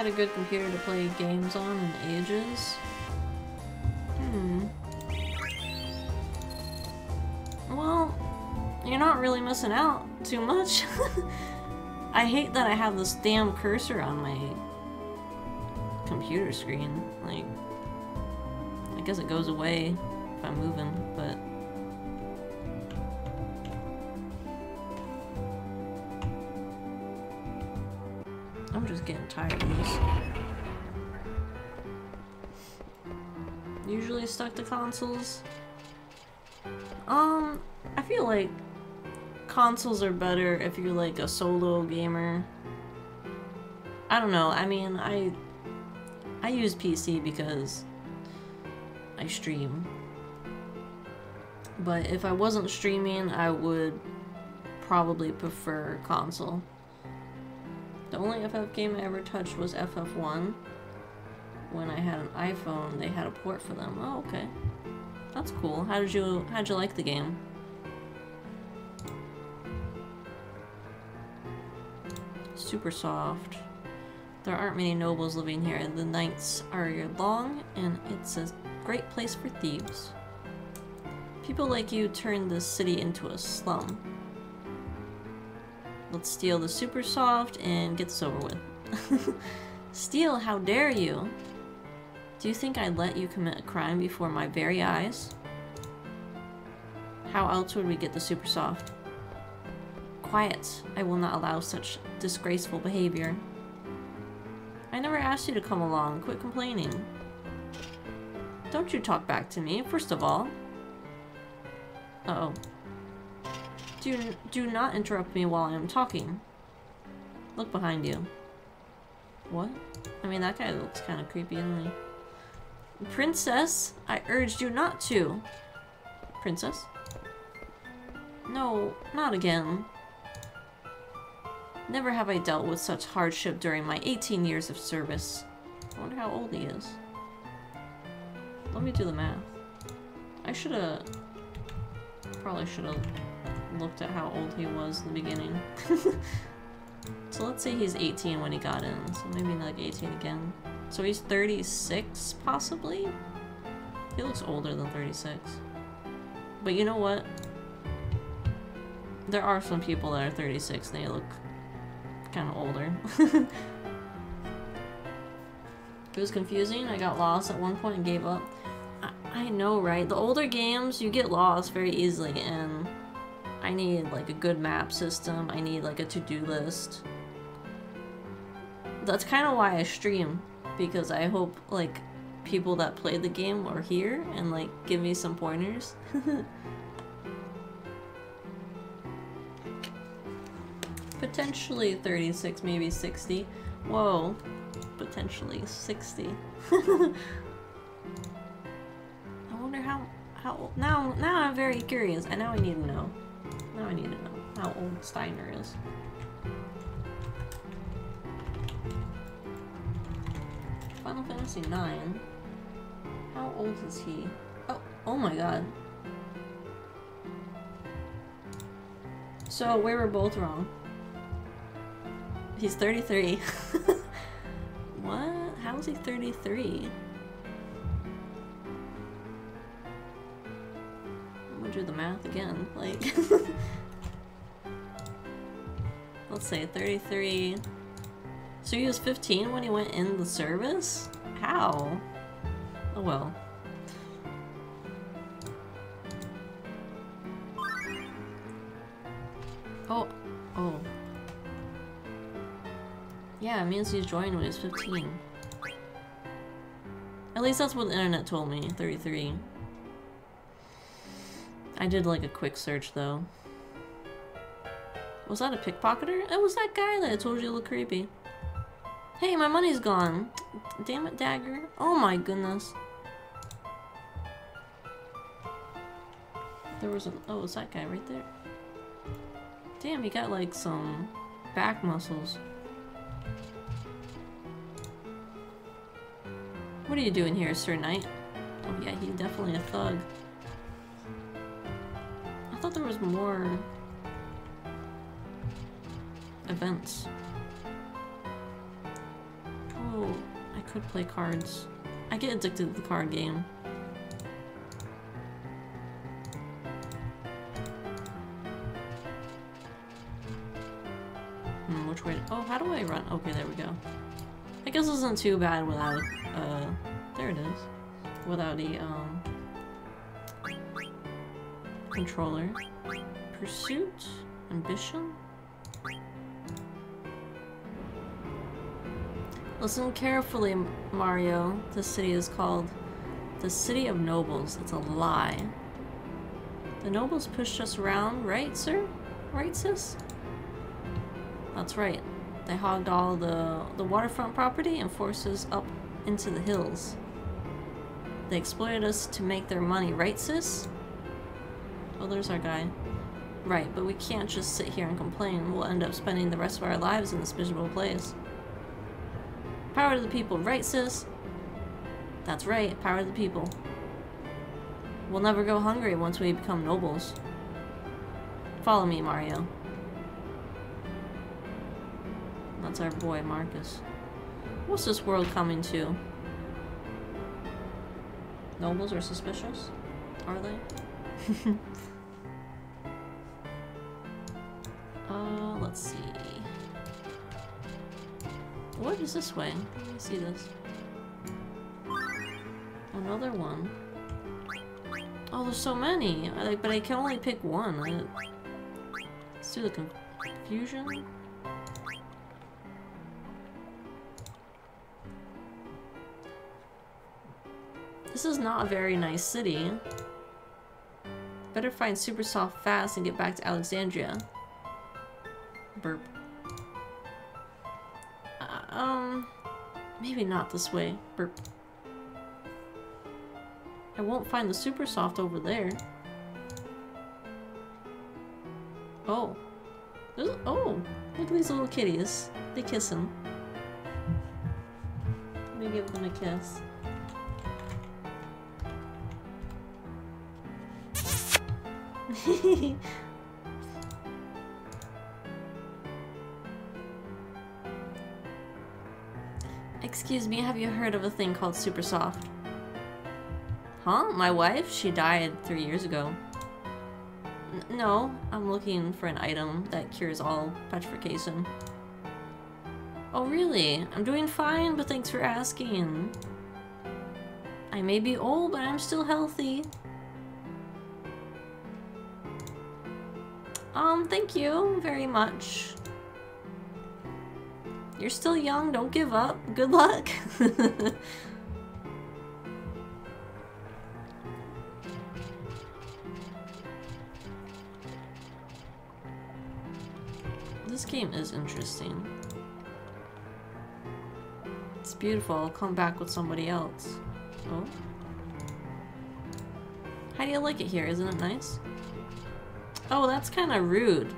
had a good computer to play games on in ages. Hmm. Well, you're not really missing out too much. I hate that I have this damn cursor on my computer screen. Like, I guess it goes away if I'm moving, but... getting tired of this. Usually stuck to consoles. Um, I feel like consoles are better if you're like a solo gamer. I don't know, I mean, I I use PC because I stream. But if I wasn't streaming, I would probably prefer console. The only FF game I ever touched was FF1. When I had an iPhone, they had a port for them. Oh, okay. That's cool. How did you how'd you like the game? Super soft. There aren't many nobles living here. The nights are long, and it's a great place for thieves. People like you turn this city into a slum. Let's steal the super soft and get this over with. steal? How dare you? Do you think I'd let you commit a crime before my very eyes? How else would we get the super soft? Quiet. I will not allow such disgraceful behavior. I never asked you to come along. Quit complaining. Don't you talk back to me, first of all. Uh oh Do, do not interrupt me while I am talking. Look behind you. What? I mean, that guy looks kind of creepy, doesn't he? Princess, I urged you not to. Princess? No, not again. Never have I dealt with such hardship during my 18 years of service. I wonder how old he is. Let me do the math. I should've... Probably should've looked at how old he was in the beginning. so let's say he's 18 when he got in, so maybe like 18 again. So he's 36, possibly? He looks older than 36. But you know what? There are some people that are 36 and they look kind of older. it was confusing. I got lost at one point and gave up. I, I know, right? The older games, you get lost very easily, and I need like a good map system. I need like a to-do list. That's kind of why I stream, because I hope like people that play the game are here and like give me some pointers. Potentially 36, maybe 60. Whoa. Potentially 60. I wonder how how now now I'm very curious and now I need to know. Now I need to know how old Steiner is. Final Fantasy 9. How old is he? Oh, oh my god. So we were both wrong. He's 33. what? How is he 33? I'm gonna do the math again. Like, let's say 33. So he was 15 when he went in the service? How? Oh well. Oh, oh. Yeah, it means he's joined when he's 15. At least that's what the internet told me, 33. I did like a quick search though. Was that a pickpocketer? It was that guy that I told you looked creepy. Hey, my money's gone. Damn it, Dagger. Oh my goodness. There was an- oh, it's that guy right there. Damn, he got like some back muscles. What are you doing here, Sir Knight? Oh yeah, he's definitely a thug. I thought there was more... events. Oh, I could play cards. I get addicted to the card game. Hmm, which way? Oh, how do I run? Okay, there we go. I guess this isn't too bad without, uh, there it is. Without a, um, controller. Pursuit? Ambition? Listen carefully, Mario. This city is called the City of Nobles. It's a lie. The nobles pushed us around, right, sir? Right, sis? That's right. They hogged all the, the waterfront property and forced us up into the hills. They exploited us to make their money, right, sis? Oh, there's our guy. Right, but we can't just sit here and complain. We'll end up spending the rest of our lives in this miserable place. Power to the people, right sis? That's right, power to the people. We'll never go hungry once we become nobles. Follow me, Mario. That's our boy, Marcus. What's this world coming to? Nobles are suspicious? Are they? uh, let's see. What is this way? Let me see this. Another one. Oh, there's so many. I, like, but I can only pick one. I, let's do the confusion. This is not a very nice city. Better find Super Soft fast and get back to Alexandria. Burp. Um, maybe not this way. Burp. I won't find the super soft over there. Oh. There's, oh, look at these little kitties. They kiss him. Let me give them a kiss. Excuse me, have you heard of a thing called Super Soft? Huh? My wife? She died three years ago. N no, I'm looking for an item that cures all petrification. Oh really? I'm doing fine, but thanks for asking. I may be old, but I'm still healthy. Um, thank you very much. You're still young, don't give up. Good luck. this game is interesting. It's beautiful. I'll come back with somebody else. Oh. How do you like it here? Isn't it nice? Oh, that's kind of rude.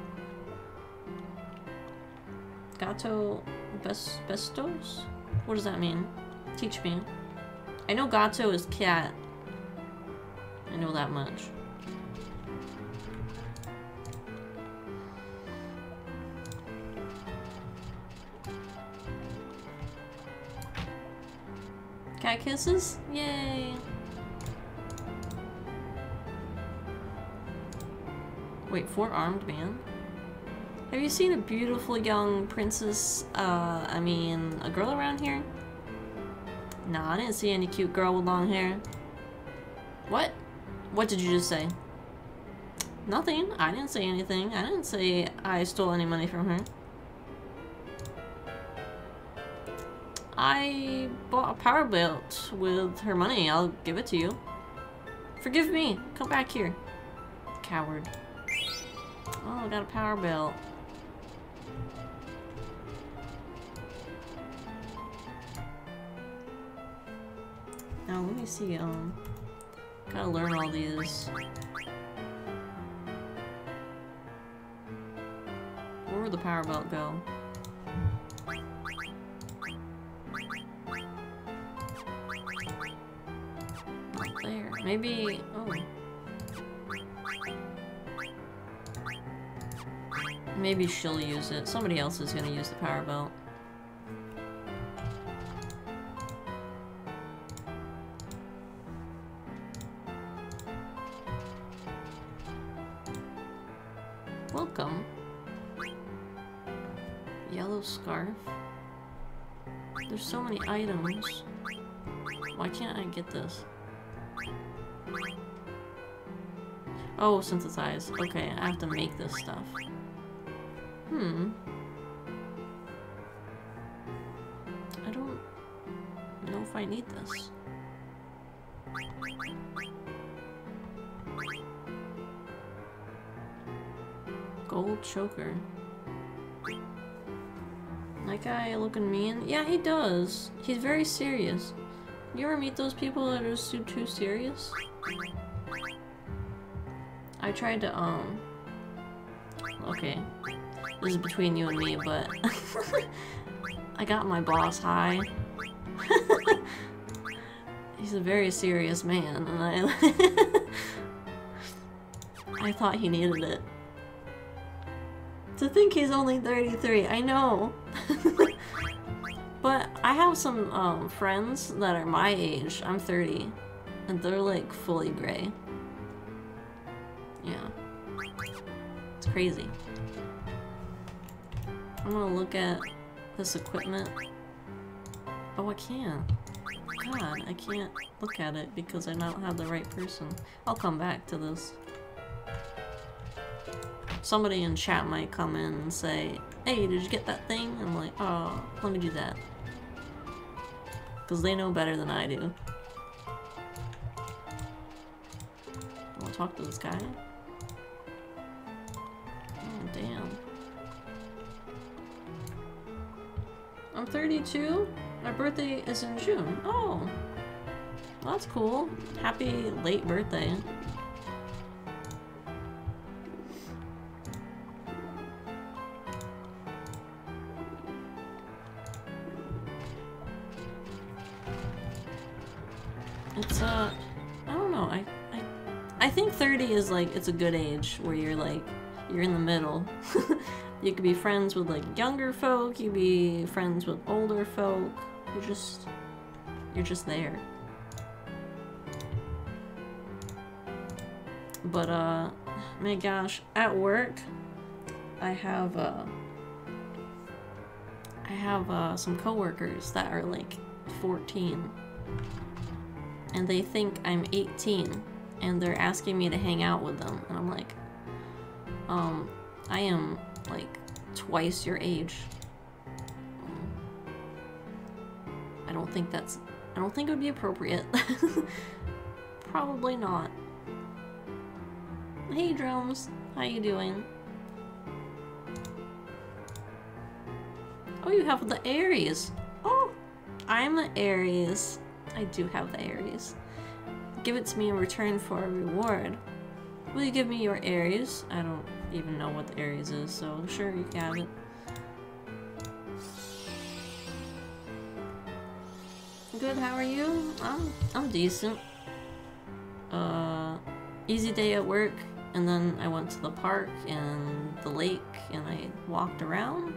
Gato Best Bestos? What does that mean? Teach me. I know Gato is cat. I know that much. Cat kisses? Yay! Wait, four-armed man? Have you seen a beautiful young princess, uh, I mean, a girl around here? No, I didn't see any cute girl with long hair. What? What did you just say? Nothing. I didn't say anything. I didn't say I stole any money from her. I bought a power belt with her money. I'll give it to you. Forgive me. Come back here. Coward. Oh, I got a power belt. Now let me see, um, gotta learn all these. Where would the power belt go? There. Maybe, oh. Maybe she'll use it. Somebody else is gonna use the power belt. Why can't I get this? Oh, synthesize. Okay, I have to make this stuff. Hmm. I don't know if I need this. Gold choker. That guy looking mean? Yeah, he does. He's very serious. You ever meet those people that are just too, too serious? I tried to, um... Okay. This is between you and me, but... I got my boss high. He's a very serious man, and I... I thought he needed it. To think he's only 33, I know! but I have some um, friends that are my age, I'm 30, and they're like fully gray. Yeah. It's crazy. I'm gonna look at this equipment. Oh, I can't. God, I can't look at it because I don't have the right person. I'll come back to this. Somebody in chat might come in and say, Hey, did you get that thing? I'm like, oh, let me do that. Because they know better than I do. I want to talk to this guy. Oh, damn. I'm 32? My birthday is in June. Oh. Well, that's cool. Happy late birthday. Like, it's a good age where you're, like, you're in the middle. you could be friends with, like, younger folk, you be friends with older folk, you're just, you're just there. But, uh, my gosh, at work, I have, uh, I have, uh, some coworkers that are, like, 14 and they think I'm 18 and they're asking me to hang out with them. And I'm like um I am like twice your age. I don't think that's I don't think it would be appropriate. Probably not. Hey drums how you doing? Oh you have the Aries. Oh I'm the Aries. I do have the Aries. Give it to me in return for a reward. Will you give me your Aries? I don't even know what the Aries is, so sure, you can have it. Good, how are you? I'm, I'm decent. Uh, easy day at work, and then I went to the park and the lake, and I walked around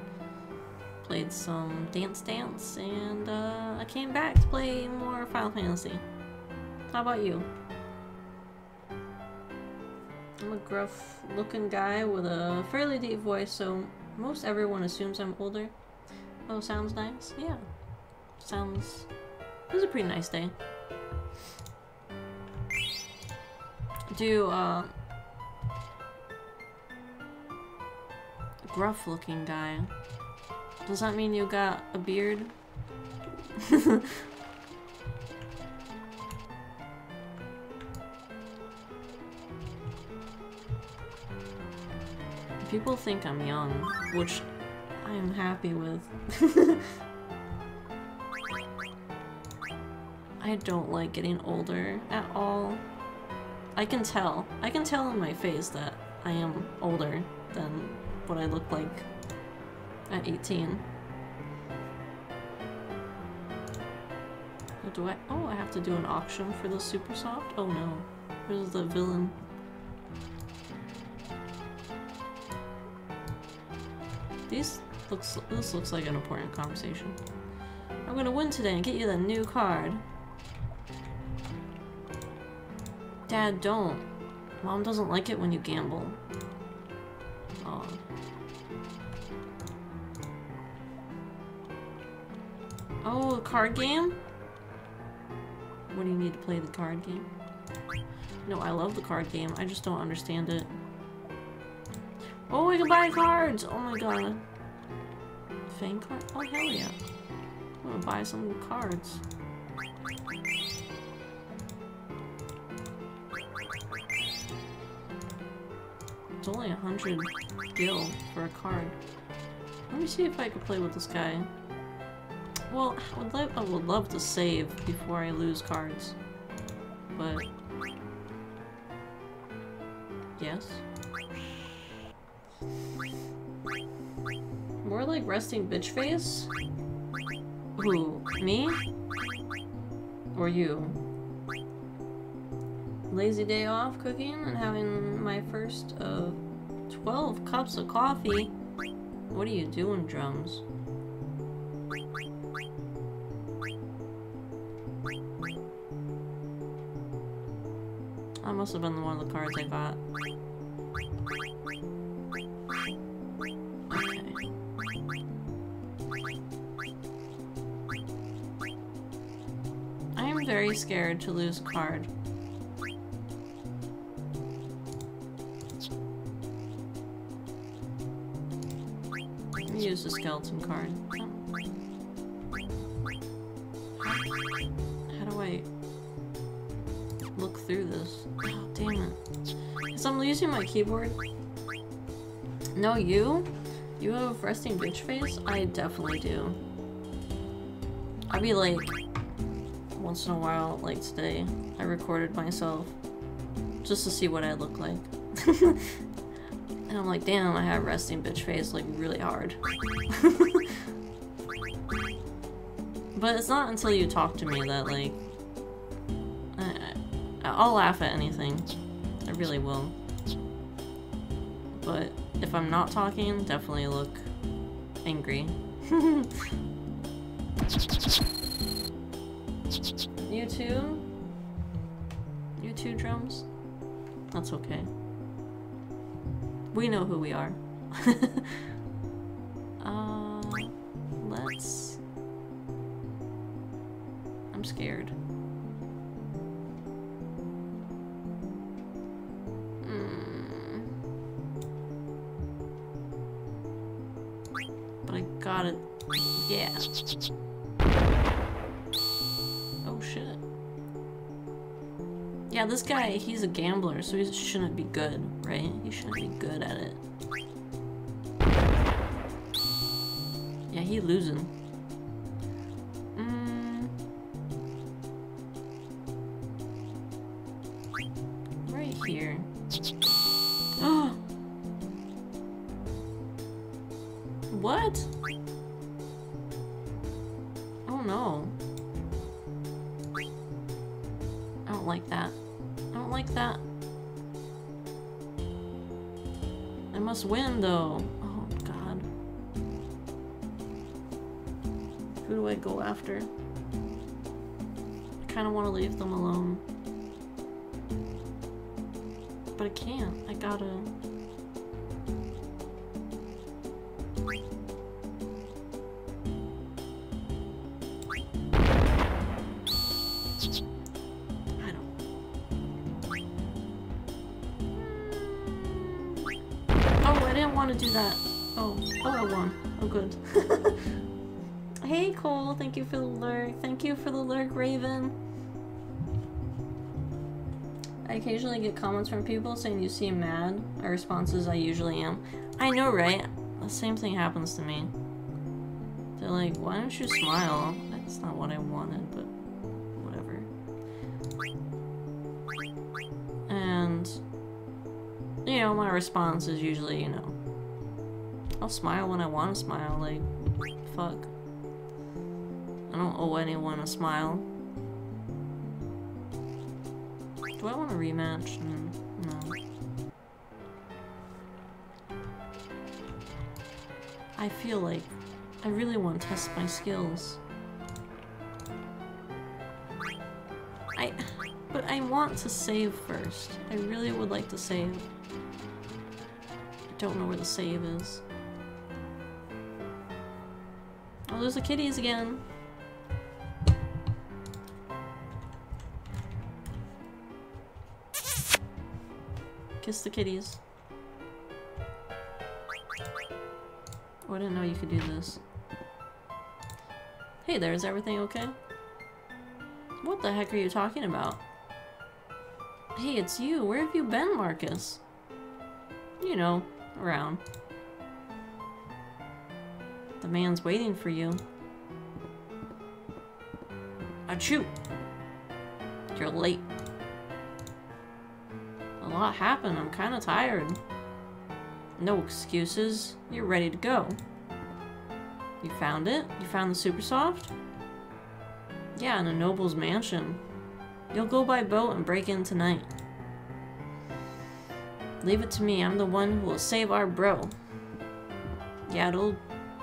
played some Dance Dance, and uh, I came back to play more Final Fantasy. How about you? I'm a gruff looking guy with a fairly deep voice, so most everyone assumes I'm older. Oh, sounds nice? Yeah. Sounds... It was a pretty nice day. Do, uh... Gruff looking guy. Does that mean you got a beard? People think I'm young, which I'm happy with. I don't like getting older at all. I can tell. I can tell in my face that I am older than what I look like at 18. What do I- oh, I have to do an auction for the super soft? Oh no. Where's the villain? looks this looks like an important conversation. I'm gonna win today and get you the new card. Dad, don't. Mom doesn't like it when you gamble. Oh. Oh, a card game? What do you need to play the card game? No, I love the card game. I just don't understand it. Oh, we can buy cards! Oh my god. Card? Oh, hell yeah. I'm gonna buy some cards. It's only a hundred gil for a card. Let me see if I can play with this guy. Well, I would, I would love to save before I lose cards. But... Yes? More like resting bitch face? Who? Me? Or you? Lazy day off cooking and having my first of 12 cups of coffee. What are you doing, drums? I must have been the one of the cards I got. Very scared to lose card. Use the skeleton card. How do I look through this? Oh, damn it. Because I'm using my keyboard. No, you? You have resting bitch face? I definitely do. I'd be like, once in a while, like today, I recorded myself just to see what I look like. and I'm like, damn, I have resting bitch face like really hard. but it's not until you talk to me that like, I, I'll laugh at anything. I really will. But if I'm not talking, definitely look angry. you too? You too, drums? That's okay. We know who we are. uh, let's... I'm scared. But I got it. Yeah. Yeah, this guy, he's a gambler, so he shouldn't be good, right? He shouldn't be good at it. Yeah, he losing. Comments from people saying you seem mad. My response is I usually am. I know, right? The same thing happens to me. They're like, why don't you smile? That's not what I wanted, but whatever. And, you know, my response is usually, you know, I'll smile when I want to smile, like, fuck. I don't owe anyone a smile. Do I want a rematch? Mm, no. I feel like I really want to test my skills. I... But I want to save first. I really would like to save. I don't know where the save is. Oh, there's the kitties again. Kiss the kitties. Oh, I didn't know you could do this. Hey there, is everything okay? What the heck are you talking about? Hey, it's you. Where have you been, Marcus? You know, around. The man's waiting for you. Achoo! You're late. A lot happened. I'm kind of tired. No excuses. You're ready to go. You found it? You found the super soft? Yeah, in a noble's mansion. You'll go by boat and break in tonight. Leave it to me. I'm the one who will save our bro. Yeah, it'll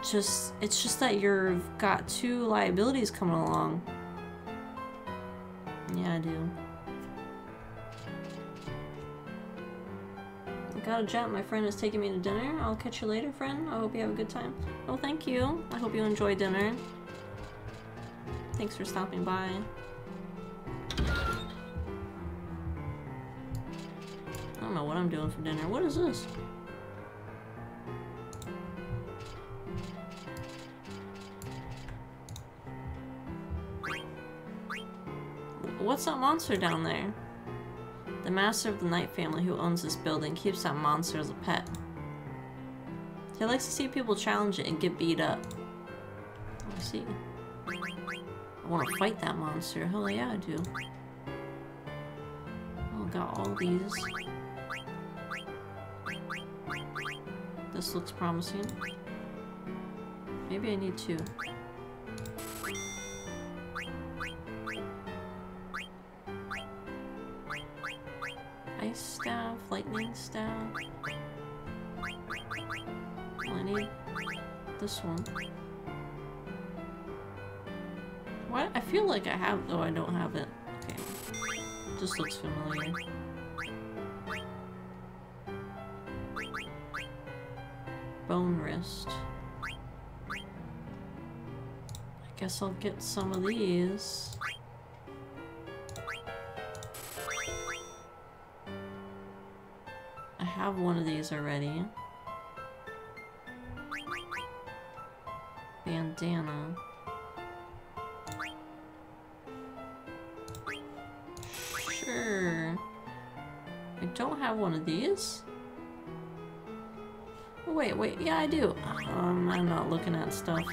just... It's just that you've got two liabilities coming along. Yeah, I do. Gotta jump. My friend is taking me to dinner. I'll catch you later, friend. I hope you have a good time. Oh, thank you. I hope you enjoy dinner. Thanks for stopping by. I don't know what I'm doing for dinner. What is this? What's that monster down there? The master of the Knight family who owns this building keeps that monster as a pet. He likes to see people challenge it and get beat up. I see. I want to fight that monster. Hell yeah, I do. Oh, got all these. This looks promising. Maybe I need two. Lightning staff. Oh, I need this one. What? I feel like I have- oh, I don't have it. Okay. Just looks familiar. Bone wrist. I guess I'll get some of these. These already. Bandana. Sure. I don't have one of these. Oh, wait, wait. Yeah, I do. Um, I'm not looking at stuff.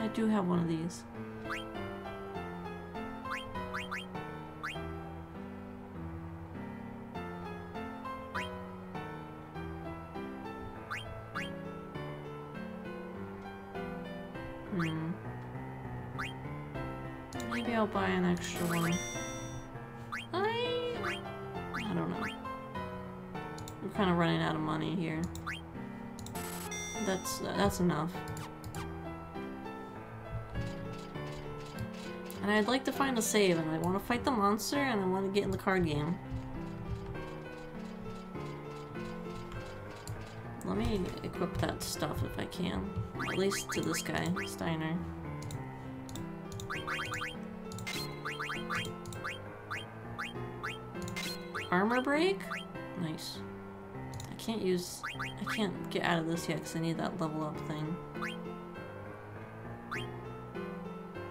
I do have one of these. Enough. And I'd like to find a save, and I want to fight the monster, and I want to get in the card game. Let me equip that stuff if I can. At least to this guy, Steiner. Armor break? Nice. I can't use... I can't get out of this yet because I need that level up thing.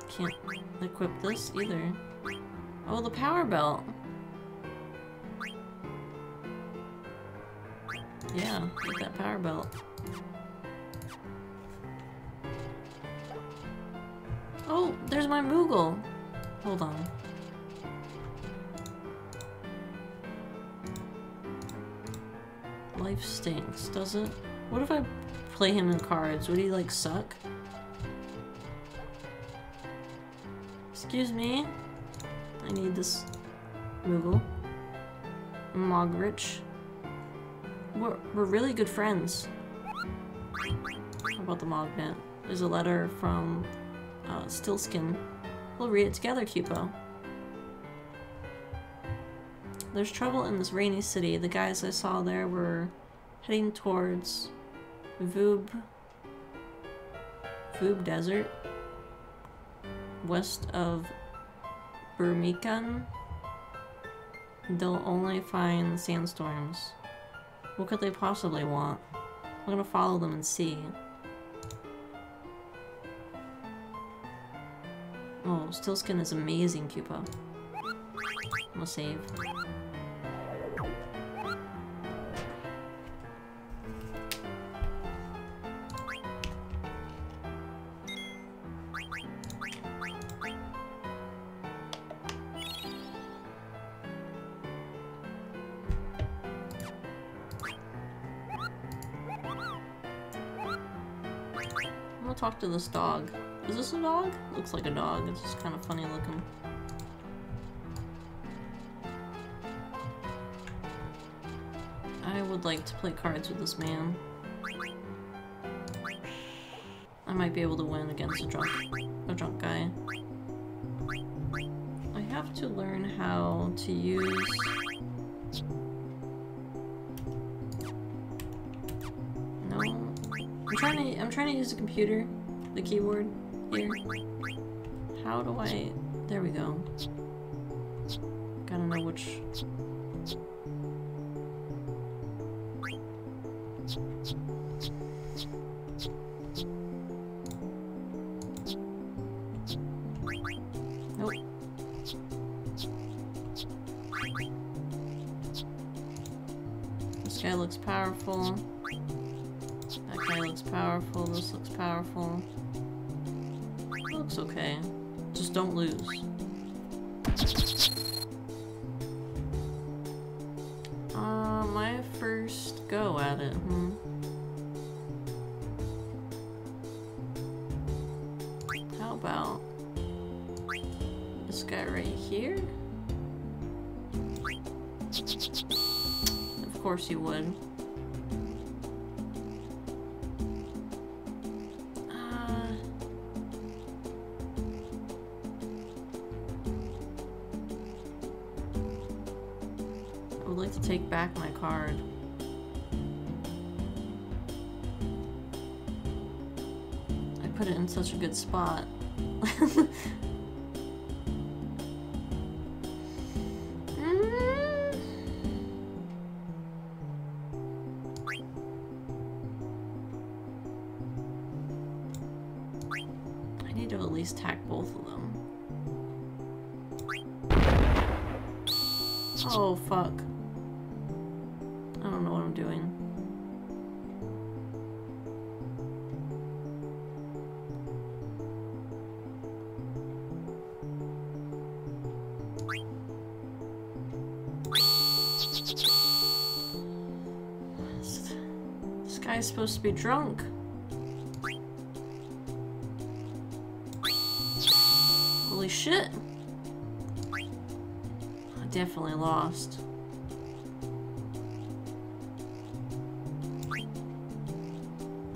Can't equip this either. Oh, the power belt! Yeah, get that power belt. Play him in cards? Would he, like, suck? Excuse me? I need this Moogle. Mogrich. We're, we're really good friends. How about the Mognet? There's a letter from uh, Stiltzkin. We'll read it together, Kupo. There's trouble in this rainy city. The guys I saw there were heading towards Voob... Voob Desert. West of Burmikan. They'll only find sandstorms. What could they possibly want? I'm gonna follow them and see. Oh, Stiltzkin is amazing, Pupa. I'm gonna save. This dog. Is this a dog? Looks like a dog. It's just kind of funny looking. I would like to play cards with this man. I might be able to win against a drunk, a drunk guy. I have to learn how to use... No. I'm trying to, I'm trying to use the computer, the keyboard here. How do I... There we go. Gotta know which... Nope. This guy looks powerful. That guy looks powerful. This looks powerful. Okay. Just don't lose. Uh, my first go at it, hmm. How about this guy right here? Of course you would. Such a good spot. This guy's supposed to be drunk. Holy shit. I definitely lost.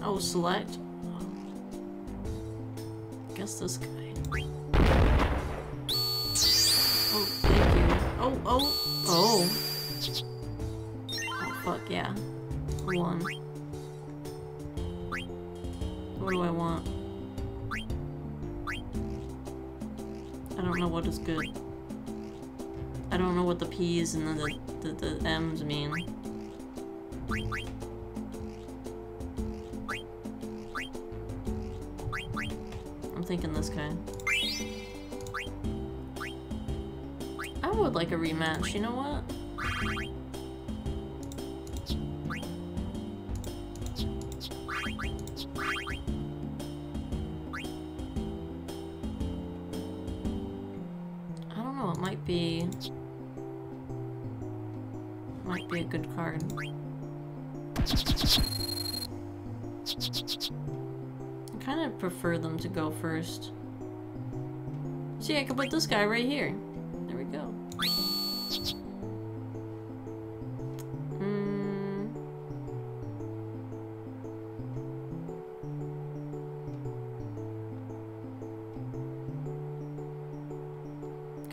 Oh, select. Guess this guy. Oh, thank you. Oh, oh, oh. Oh, fuck yeah. One. What do I want? I don't know what is good. I don't know what the P's and the, the, the, the M's mean. I'm thinking this guy. I would like a rematch, you know what? To go first. See, I can put this guy right here. There we go. Mm.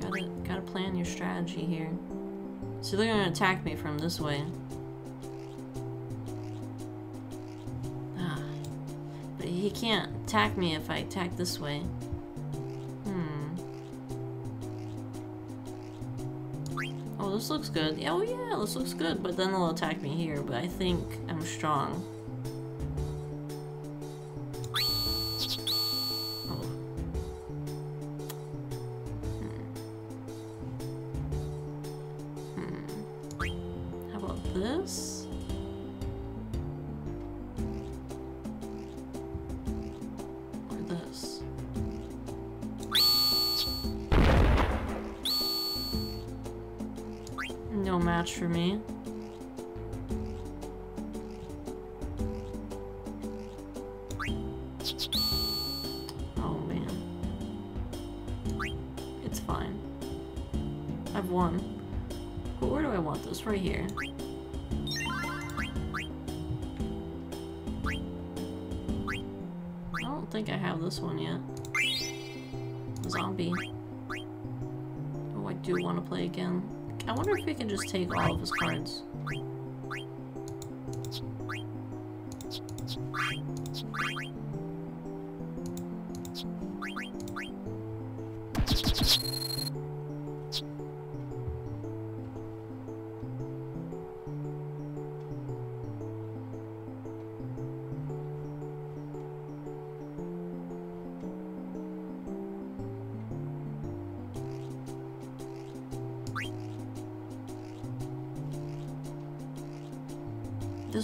Gotta, gotta plan your strategy here. So they're gonna attack me from this way. Attack me if I attack this way. Hmm. Oh, this looks good. Oh yeah, this looks good. But then they'll attack me here, but I think I'm strong.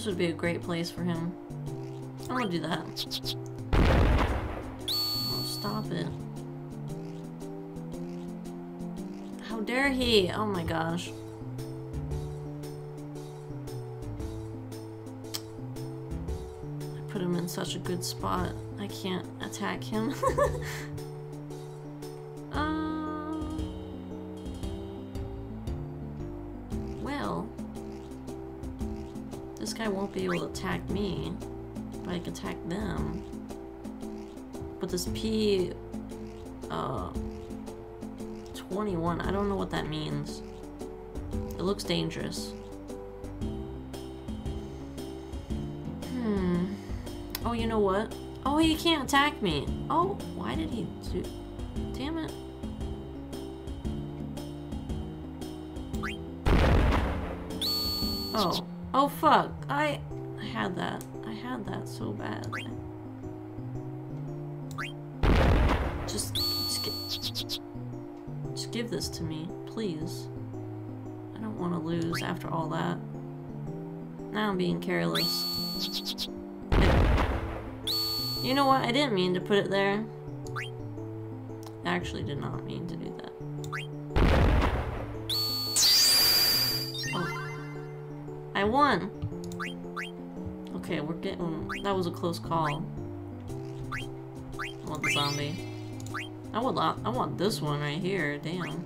Would be a great place for him. I'm gonna do that. Oh, stop it. How dare he? Oh my gosh. I put him in such a good spot. I can't attack him. be to attack me, but I can attack them. But this P, uh, 21, I don't know what that means. It looks dangerous. Hmm. Oh, you know what? Oh, he can't attack me. Oh, why did he do... Damn it. Oh. Oh, fuck. That. I had that so bad. Just... Just, just give this to me, please. I don't want to lose after all that. Now I'm being careless. You know what? I didn't mean to put it there. I actually did not mean to do that. Oh. I won! We're getting... Oh, that was a close call. I want the zombie. I would. I want this one right here. Damn.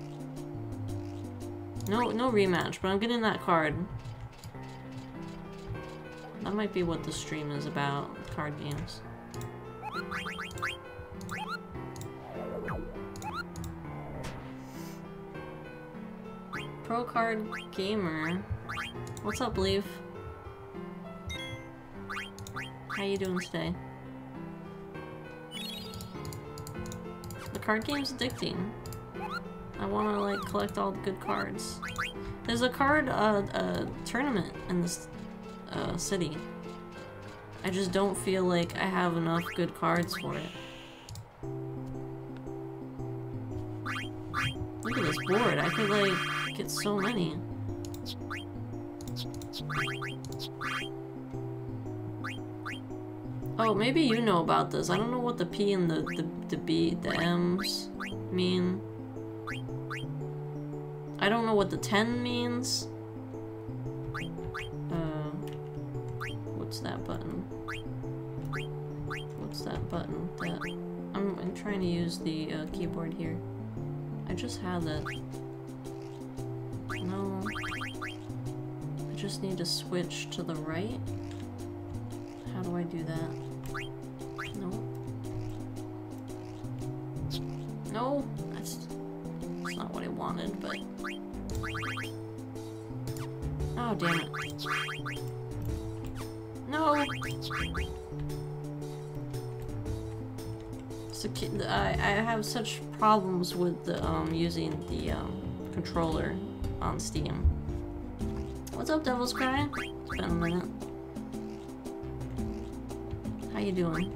No, no rematch, but I'm getting that card. That might be what the stream is about. Card games. Pro card gamer. What's up, Leaf? How you doing today? The card game's addicting. I want to like collect all the good cards. There's a card uh, tournament in this uh, city. I just don't feel like I have enough good cards for it. Look at this board. I could like get so many. Oh, maybe you know about this. I don't know what the P and the, the, the B, the M's mean. I don't know what the 10 means. Uh, what's that button? What's that button? That I'm, I'm trying to use the uh, keyboard here. I just had that. No. I just need to switch to the right. How do I do that? No. No, that's, that's not what I wanted, but... Oh, damn it. No! Ki- I, I have such problems with the, um, using the, um, controller. on Steam. What's up, Devil's Cry? It's been a minute. How you doing?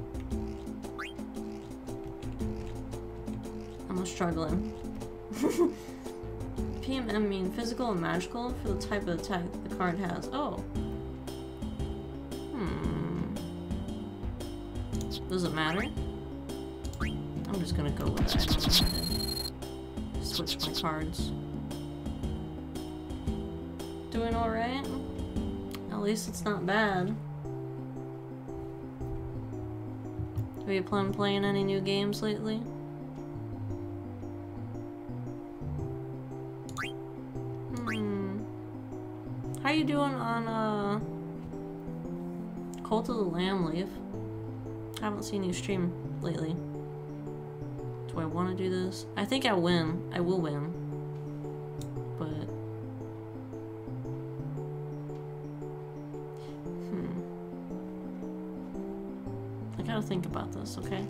I'm struggling. PMM mean physical and magical for the type of attack the card has. Oh. Hmm. Does it matter? I'm just gonna go with that. Switch my cards. Doing alright? At least it's not bad. Have you been playing any new games lately? Hmm. How you doing on, uh... Cult of the Lamb Leaf? I Haven't seen you stream lately. Do I want to do this? I think I win. I will win. This, okay?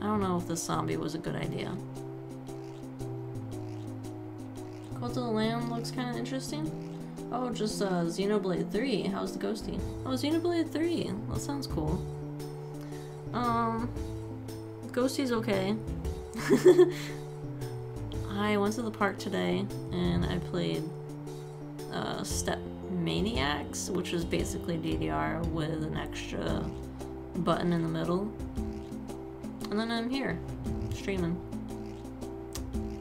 I don't know if this zombie was a good idea. Cult of the Lamb looks kind of interesting. Oh, just uh, Xenoblade 3. How's the ghosty? Oh, Xenoblade 3. That sounds cool. Um, Ghosty's okay. I went to the park today and I played uh, Step Maniacs, which is basically DDR with an extra button in the middle. And then I'm here, streaming.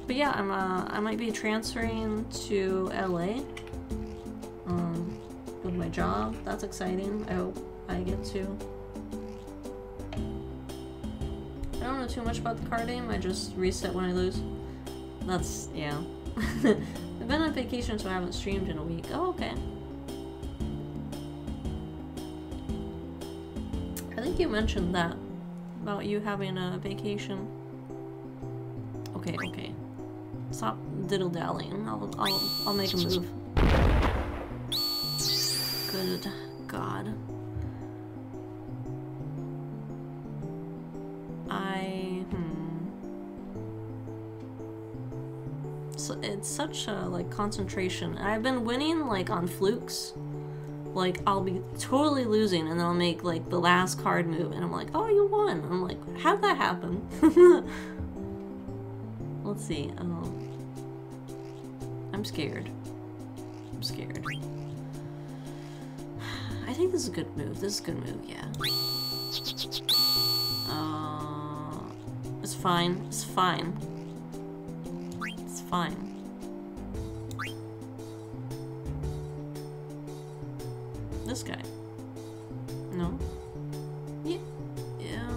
But yeah, I'm uh, I might be transferring to LA um, with my job. That's exciting. I hope I get to. I don't know too much about the card game. I just reset when I lose. That's, yeah. I've been on vacation, so I haven't streamed in a week. Oh, okay. You mentioned that about you having a vacation. Okay, okay. Stop diddle-dallying. I'll, I'll, I'll make a move. Good God. I... Hmm. So it's such a, like, concentration. I've been winning, like, on flukes. Like, I'll be totally losing, and then I'll make, like, the last card move, and I'm like, oh, you won! I'm like, how'd that happen? Let's see. Oh. I'm scared. I'm scared. I think this is a good move. This is a good move, yeah. Uh, it's fine. It's fine. It's fine. This guy. No? Yeah. Yeah.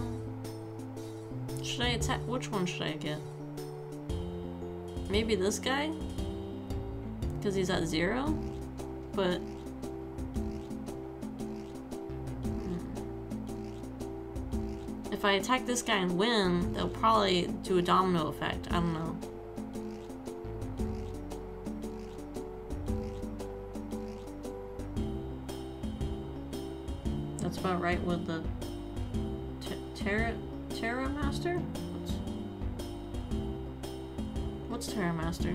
Should I attack? Which one should I get? Maybe this guy? Because he's at zero? But hmm. if I attack this guy and win, they'll probably do a domino effect. I don't know. Right with the Tetra Tetra Master? What's, what's Tetra Master?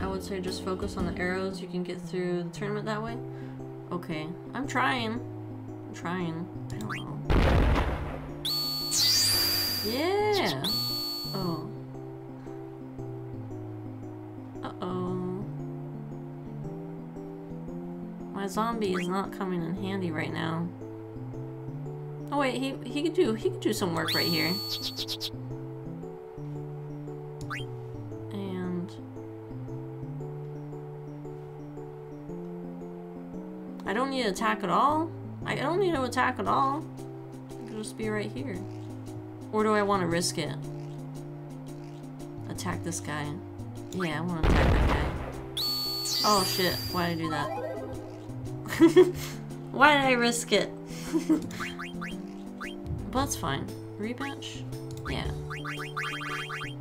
I would say just focus on the arrows. You can get through the tournament that way. Okay, I'm trying I'm trying. I don't know. Yeah! Zombie is not coming in handy right now. Oh wait, he he could do he could do some work right here. And I don't need to attack at all? I don't need to attack at all. I can just be right here. Or do I want to risk it? Attack this guy. Yeah, I want to attack that guy. Oh shit, why did I do that? why did I risk it? but that's fine. Rebench? Yeah.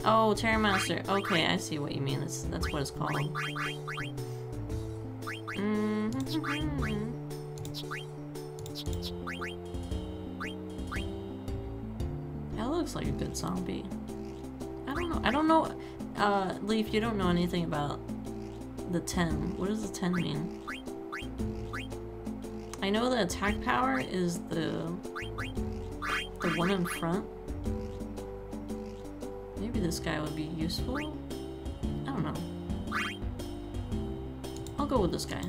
Oh, Tetra Master. Okay, I see what you mean. That's, that's what it's called. Mm -hmm. looks like a good zombie. I don't know. I don't know. Uh, Leaf, you don't know anything about the 10. What does the 10 mean? I know the attack power is the the one in front. Maybe this guy would be useful? I don't know. I'll go with this guy.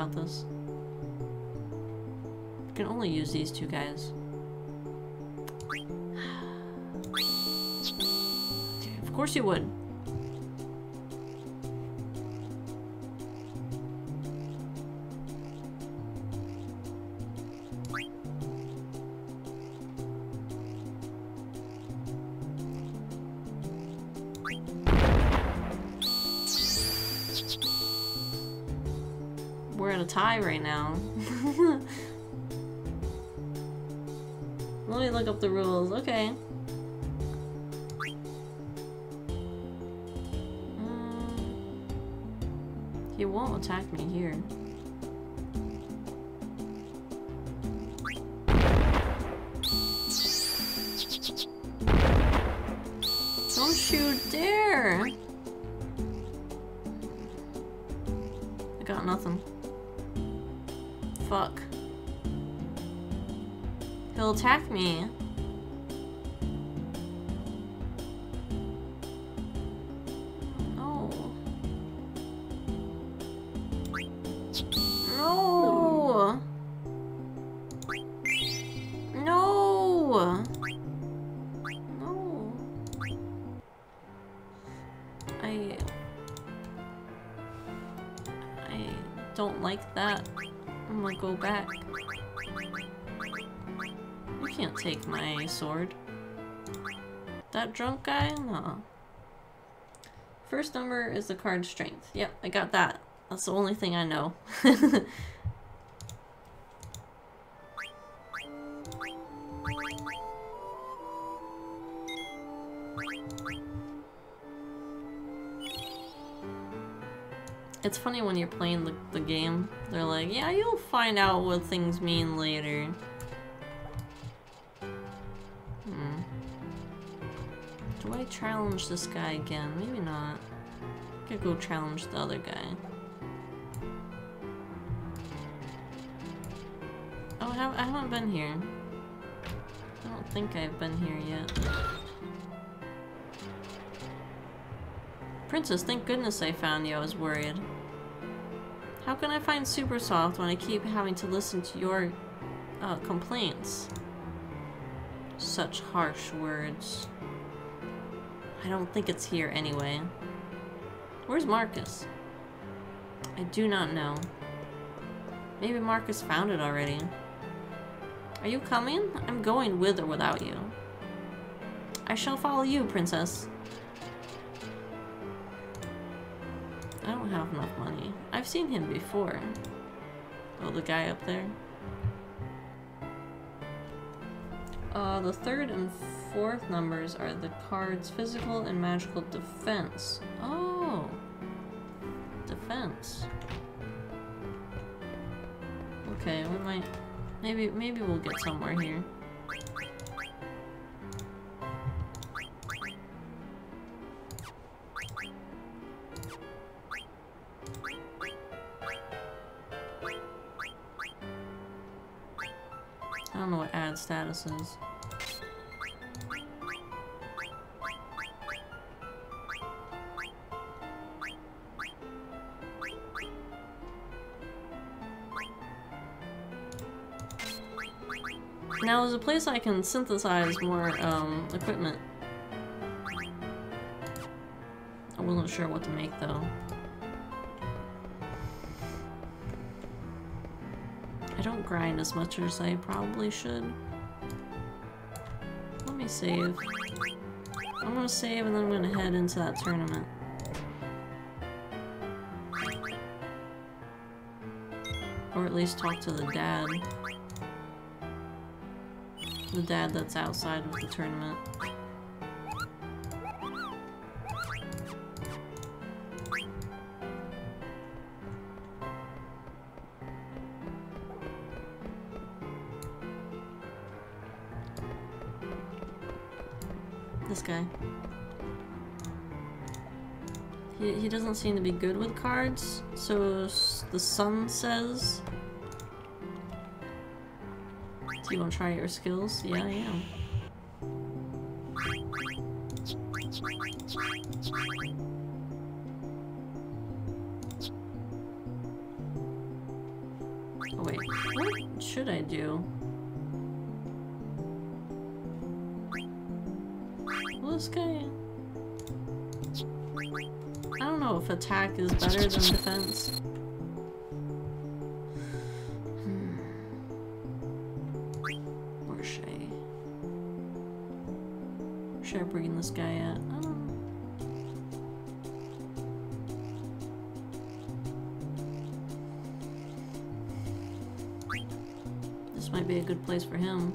About this. I can only use these two guys. of course you would. The rules. Okay. Mm. He won't attack me here. No. I... I don't like that. I'm gonna go back. You can't take my sword. That drunk guy? No. First number is the card strength. Yep, I got that. That's the only thing I know. It's funny when you're playing the, the game, they're like, yeah, you'll find out what things mean later. Hmm. Do I challenge this guy again? Maybe not. I could go challenge the other guy. Oh, I haven't, I haven't been here. I don't think I've been here yet. Princess, thank goodness I found you. I was worried. How can I find Supersoft when I keep having to listen to your uh, complaints? Such harsh words. I don't think it's here anyway. Where's Marcus? I do not know. Maybe Marcus found it already. Are you coming? I'm going with or without you. I shall follow you, princess. I don't have enough money. I've seen him before. Oh, the guy up there. Uh, the third and fourth numbers are the card's physical and magical defense. Oh. Defense. Okay, we might... Maybe, maybe we'll get somewhere here. Now, there's a place I can synthesize more um, equipment. I wasn't sure what to make though. I don't grind as much as I probably should. Save. I'm gonna save and then I'm gonna head into that tournament. Or at least talk to the dad. The dad that's outside of the tournament. Doesn't seem to be good with cards, so the sun says. Do you want to try your skills? Yeah, I am. Oh wait, what should I do? Well, this guy... I don't know if attack is better than defense. Hmm. Where's Shay? Where should I bring this guy at? I don't know. This might be a good place for him.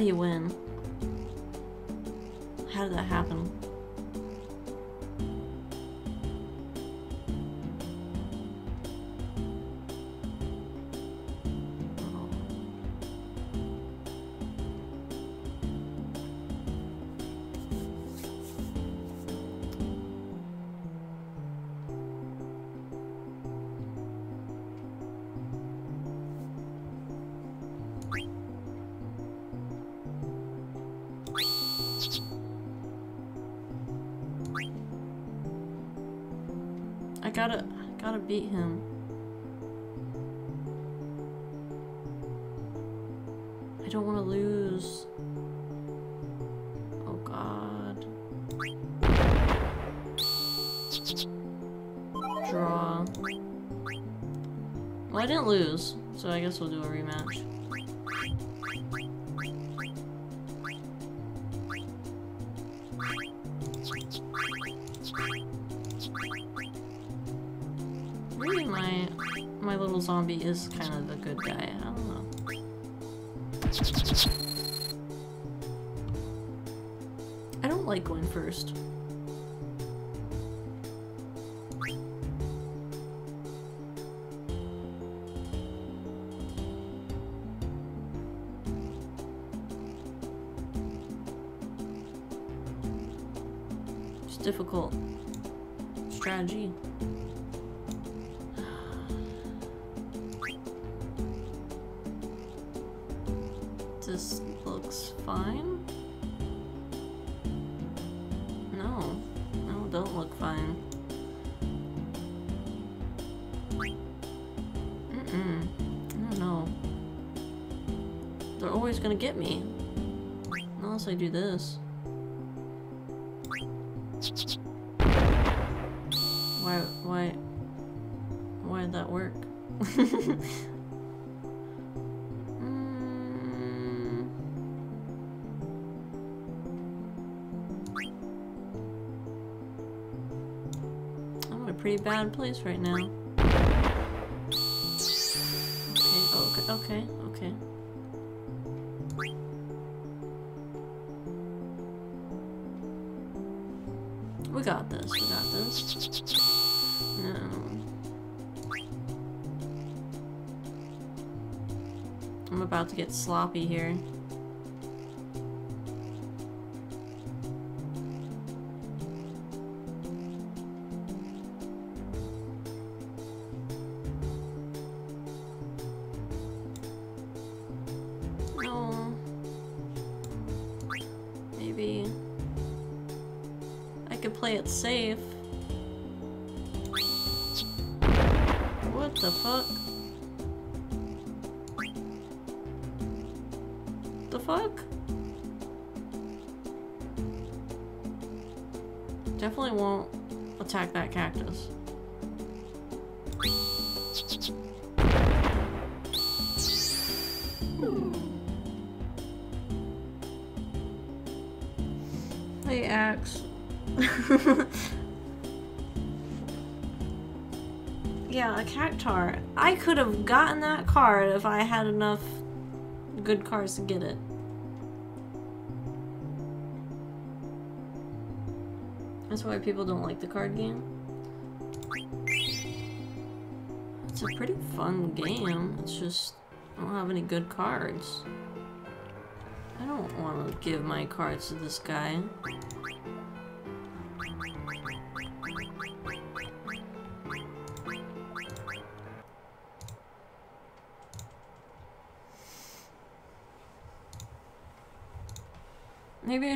He win? Beat him. I don't want to lose. Oh god. Draw. Well, I didn't lose, so I guess we'll do a rematch. Like going first. It's difficult strategy. Gonna get me. Unless I do this. Why, why, why did that work? I'm in a pretty bad place right now. Okay, okay, okay, okay. Got this, we got this. No. I'm about to get sloppy here. I could have gotten that card if I had enough good cards to get it. That's why people don't like the card game. It's a pretty fun game. It's just I don't have any good cards. I don't want to give my cards to this guy.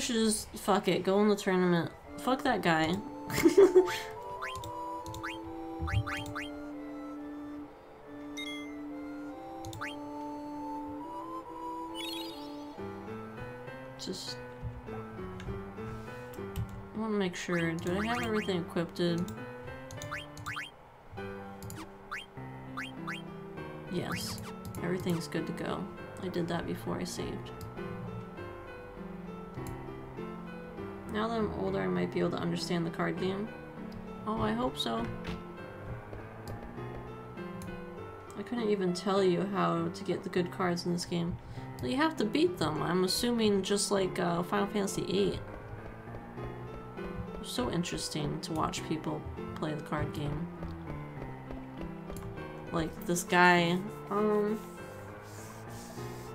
Should just fuck it, go in the tournament. Fuck that guy. just I want to make sure. Do I have everything equipped? Yes. Everything's good to go. I did that before I saved. Now that I'm older, I might be able to understand the card game. Oh, I hope so. I couldn't even tell you how to get the good cards in this game. Well, you have to beat them, I'm assuming just like uh, Final Fantasy VIII. It's so interesting to watch people play the card game. Like this guy, um...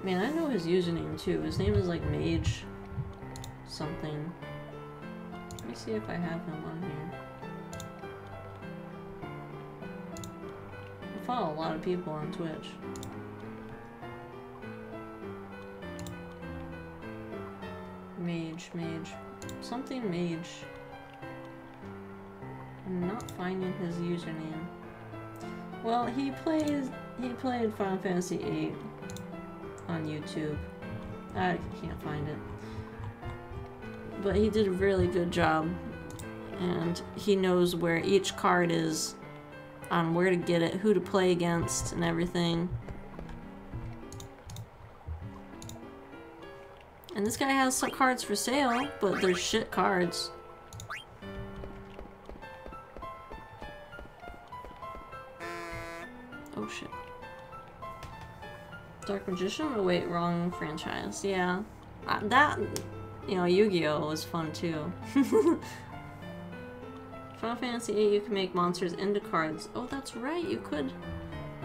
Man, I know his username too. His name is like Mage something me see if I have him on here. I follow a lot of people on Twitch. Mage, mage. Something mage. I'm not finding his username. Well, he plays he played Final Fantasy VIII on YouTube. Ah, I can't find it but he did a really good job. And he knows where each card is, on where to get it, who to play against, and everything. And this guy has some cards for sale, but they're shit cards. Oh shit. Dark Magician? Oh wait, wrong franchise. Yeah. Uh, that you know, Yu-Gi-Oh! was fun too. Final Fantasy VIII, you can make monsters into cards. Oh, that's right, you could.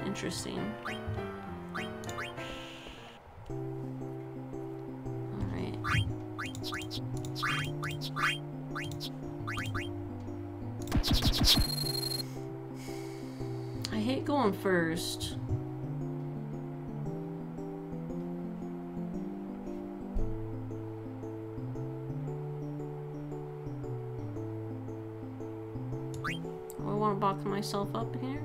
Interesting. Alright. I hate going first. Myself up here?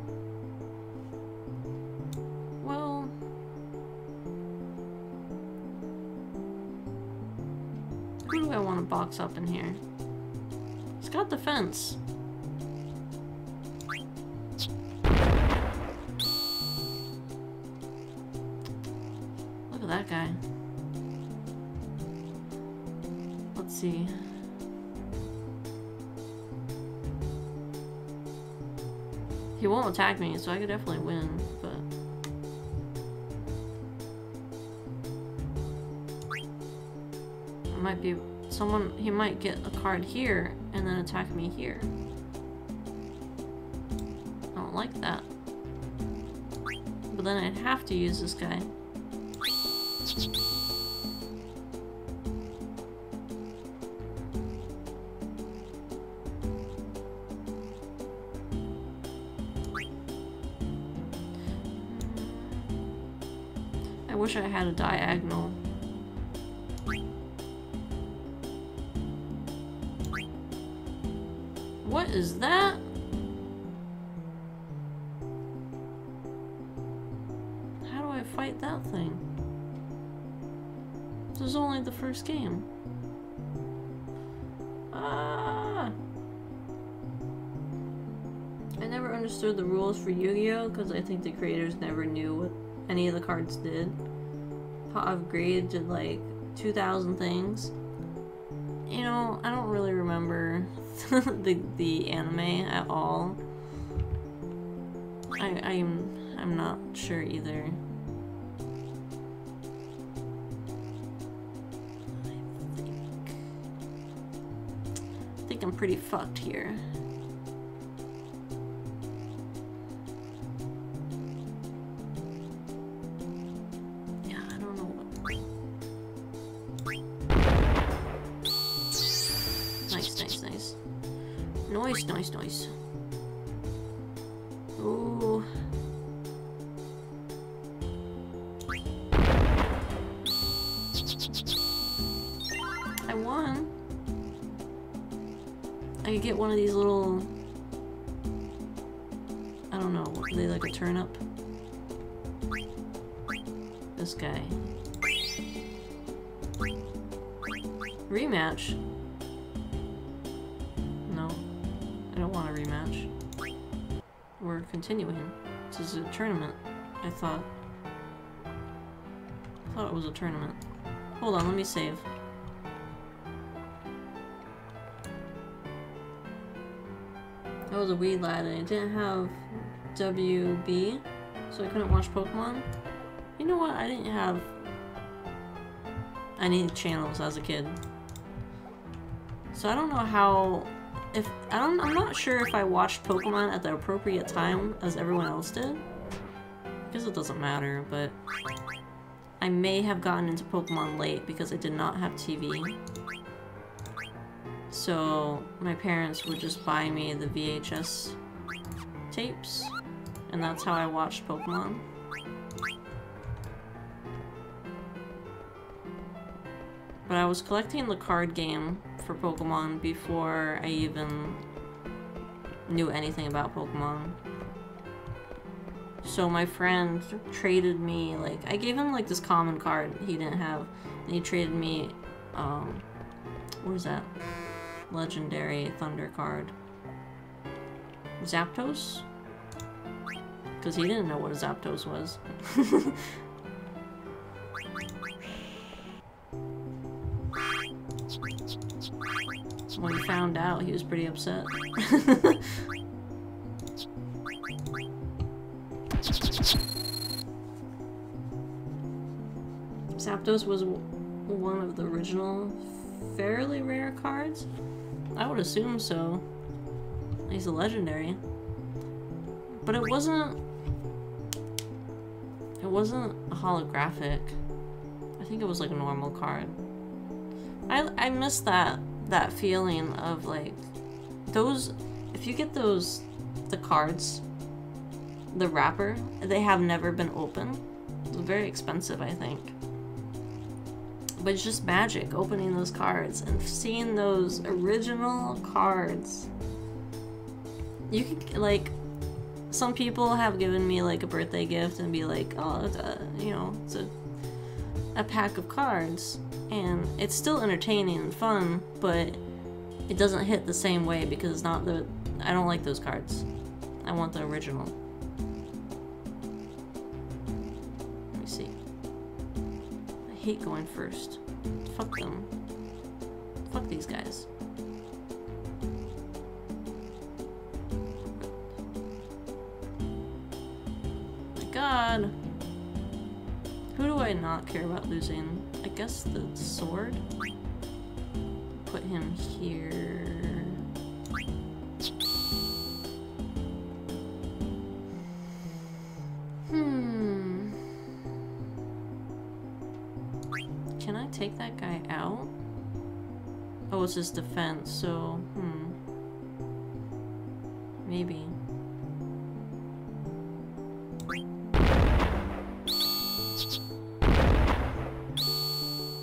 Well... Who do I want to box up in here? It's got defense. Look at that guy. Let's see. He won't attack me, so I could definitely win, but... I might be... Someone... He might get a card here, and then attack me here. I don't like that. But then I'd have to use this guy. Think the creators never knew what any of the cards did. Pot of Greed did like 2,000 things. You know, I don't really remember the the anime at all. I I'm I'm not sure either. I think I think I'm pretty fucked here. These little... I don't know, are they like a turnip? This guy. Rematch? No. I don't want a rematch. We're continuing. This is a tournament. I thought. I thought it was a tournament. Hold on, let me save. Was a weed lad and I didn't have WB, so I couldn't watch Pokemon. You know what? I didn't have any channels as a kid. So I don't know how if I don't I'm not sure if I watched Pokemon at the appropriate time as everyone else did. Because it doesn't matter, but I may have gotten into Pokemon late because I did not have TV. So my parents would just buy me the VHS tapes, and that's how I watched Pokemon. But I was collecting the card game for Pokemon before I even knew anything about Pokemon. So my friend traded me, like, I gave him, like, this common card he didn't have. And he traded me, um, what was that? Legendary Thunder card. Zapdos? Because he didn't know what a Zapdos was. when he found out, he was pretty upset. Zapdos was one of the original fairly rare cards? I would assume so. He's a legendary. But it wasn't... It wasn't holographic. I think it was like a normal card. I, I miss that that feeling of like those if you get those the cards the wrapper they have never been opened it's very expensive I think but it's just magic opening those cards and seeing those original cards you could like some people have given me like a birthday gift and be like oh it's a, you know it's a a pack of cards and it's still entertaining and fun, but it doesn't hit the same way because it's not the. I don't like those cards. I want the original. Hate going first. Fuck them. Fuck these guys. My god. Who do I not care about losing? I guess the sword? Put him here. Take that guy out? Oh, it's his defense, so, hmm. Maybe.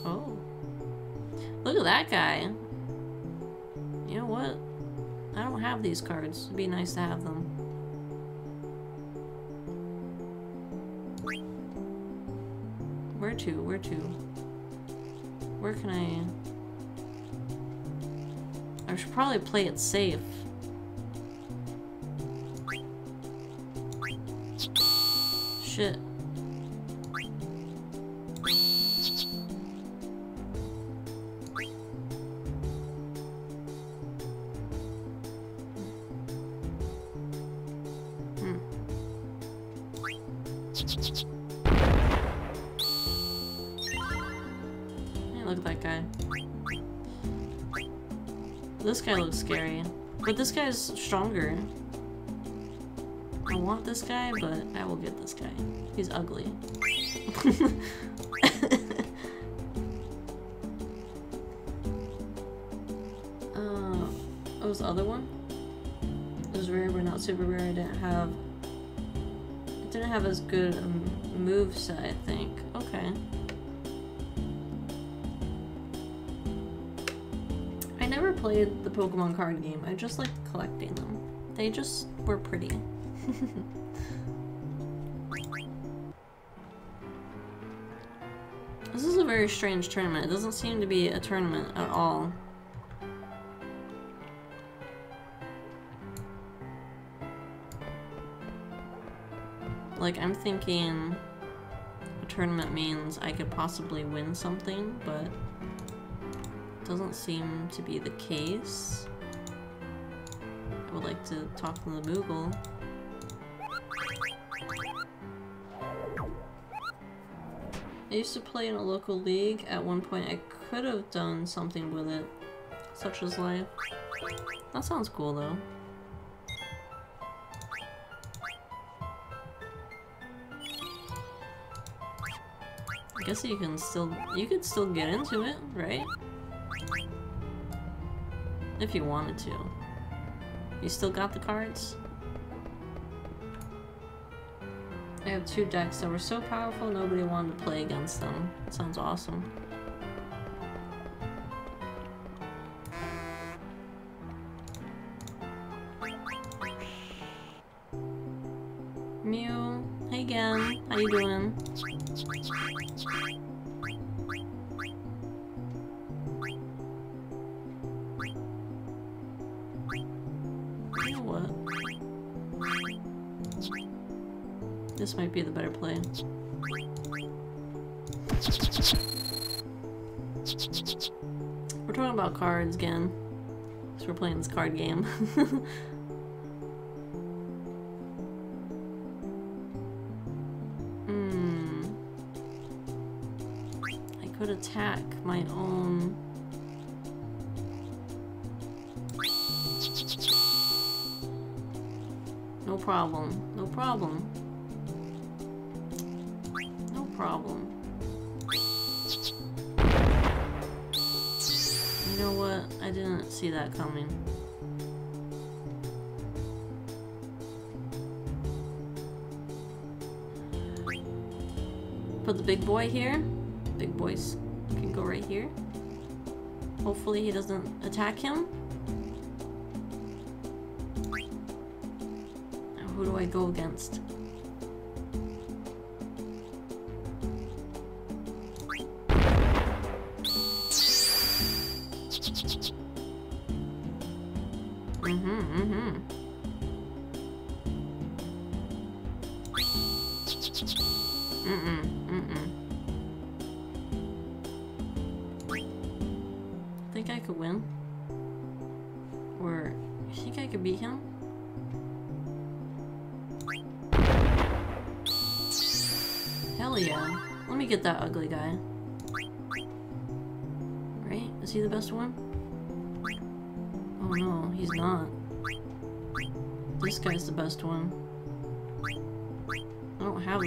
Oh. Look at that guy. You know what? I don't have these cards. It'd be nice to have them. Where to? Where to? Where can I... I should probably play it safe. Shit. This guy's stronger. I want this guy, but I will get this guy. He's ugly. uh, what was the other one? It was rare, but not super rare. I didn't have. It didn't have as good a move set, I think. Okay. Pokemon card game. I just like collecting them. They just were pretty. this is a very strange tournament. It doesn't seem to be a tournament at all. Like, I'm thinking a tournament means I could possibly win something, but doesn't seem to be the case. I would like to talk to the Moogle. I used to play in a local league. At one point I could have done something with it, such as life. That sounds cool though. I guess you can still, you could still get into it, right? If you wanted to. You still got the cards? I have two decks that were so powerful nobody wanted to play against them. sounds awesome. Mew, hey again, how you doing? Be the better play. We're talking about cards again. So we're playing this card game. Hmm. I could attack my own. No problem. No problem. Problem. You know what? I didn't see that coming. Put the big boy here. Big boys can go right here. Hopefully he doesn't attack him. Now who do I go against?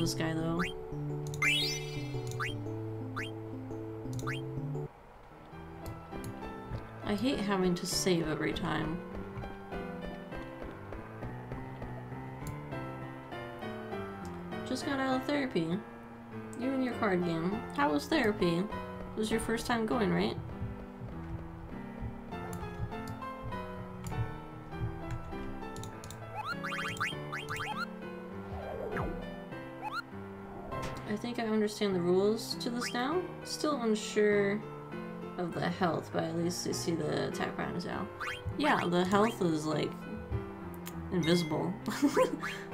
This guy though. I hate having to save every time. Just got out of therapy. You and your card game. How was therapy? It was your first time going, right? Understand the rules to this now. Still unsure of the health, but at least I see the attack patterns now. Yeah, the health is like invisible.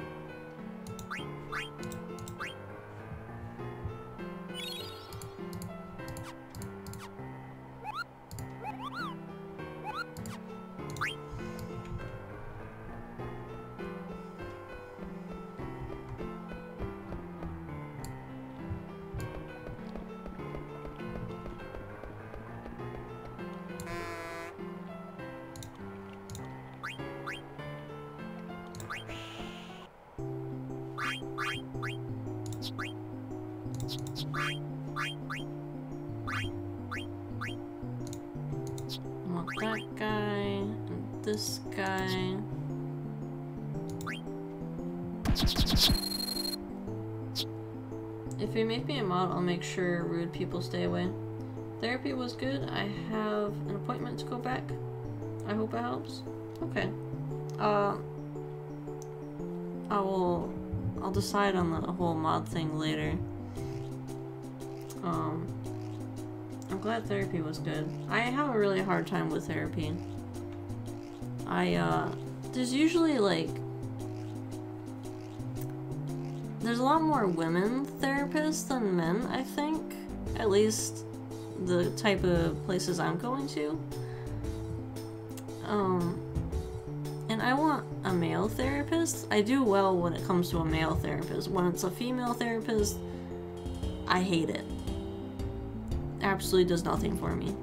sure rude people stay away. Therapy was good. I have an appointment to go back. I hope it helps. Okay. Uh, I will... I'll decide on the whole mod thing later. Um, I'm glad therapy was good. I have a really hard time with therapy. I, uh, there's usually, like, there's a lot more women therapists than men, I think. At least the type of places I'm going to. Um, and I want a male therapist. I do well when it comes to a male therapist. When it's a female therapist, I hate it. Absolutely does nothing for me.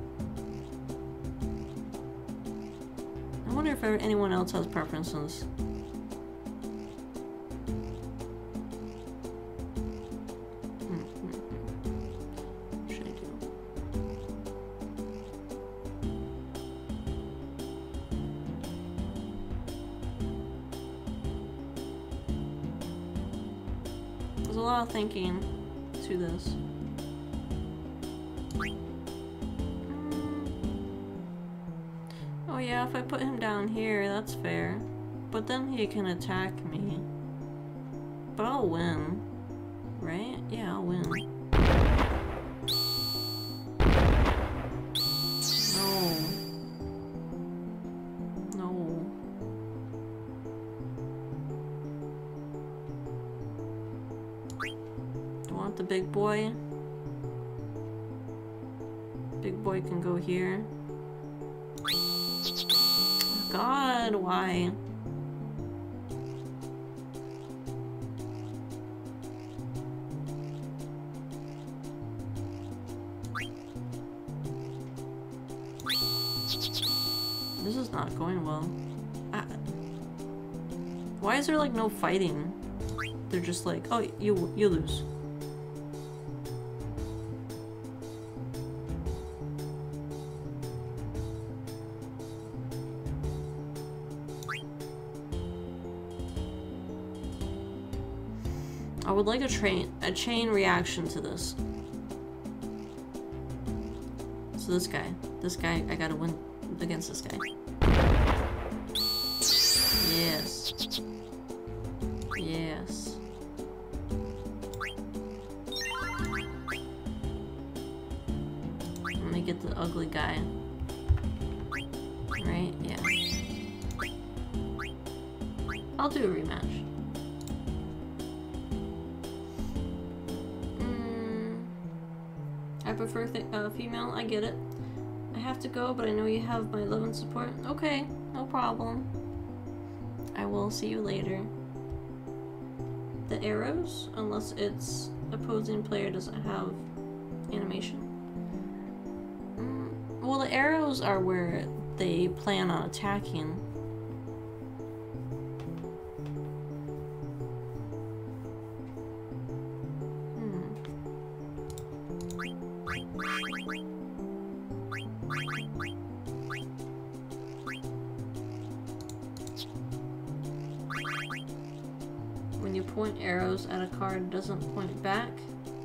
I wonder if anyone else has preferences. Thinking to this. Oh yeah, if I put him down here, that's fair. But then he can attack me. But I'll win. Fighting? They're just like, oh, you you lose. I would like a train a chain reaction to this. So this guy. This guy, I gotta win against this guy. Go, but I know you have my love and support. Okay, no problem. I will see you later. The arrows, unless its opposing player doesn't have animation. Mm, well, the arrows are where they plan on attacking.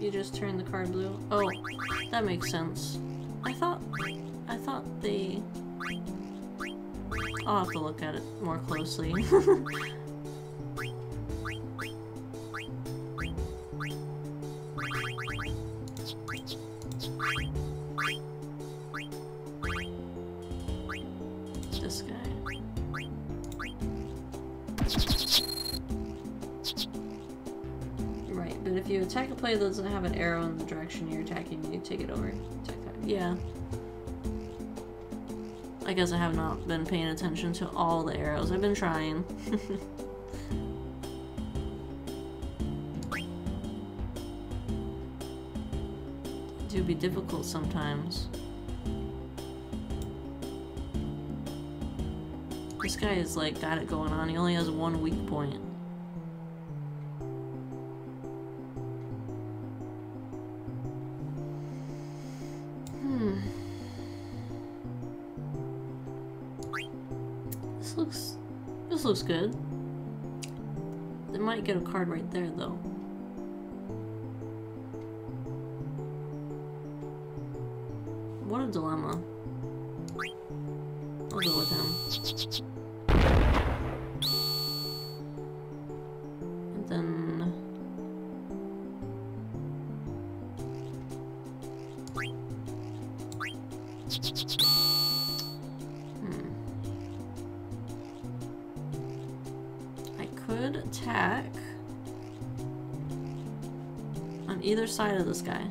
You just turn the card blue. Oh, that makes sense. I thought... I thought they... I'll have to look at it more closely. player that doesn't have an arrow in the direction you're attacking, you take it over. Yeah. I guess I have not been paying attention to all the arrows. I've been trying. do be difficult sometimes. This guy is like got it going on. He only has one weak point. Looks good. They might get a card right there though. What a dilemma. This guy.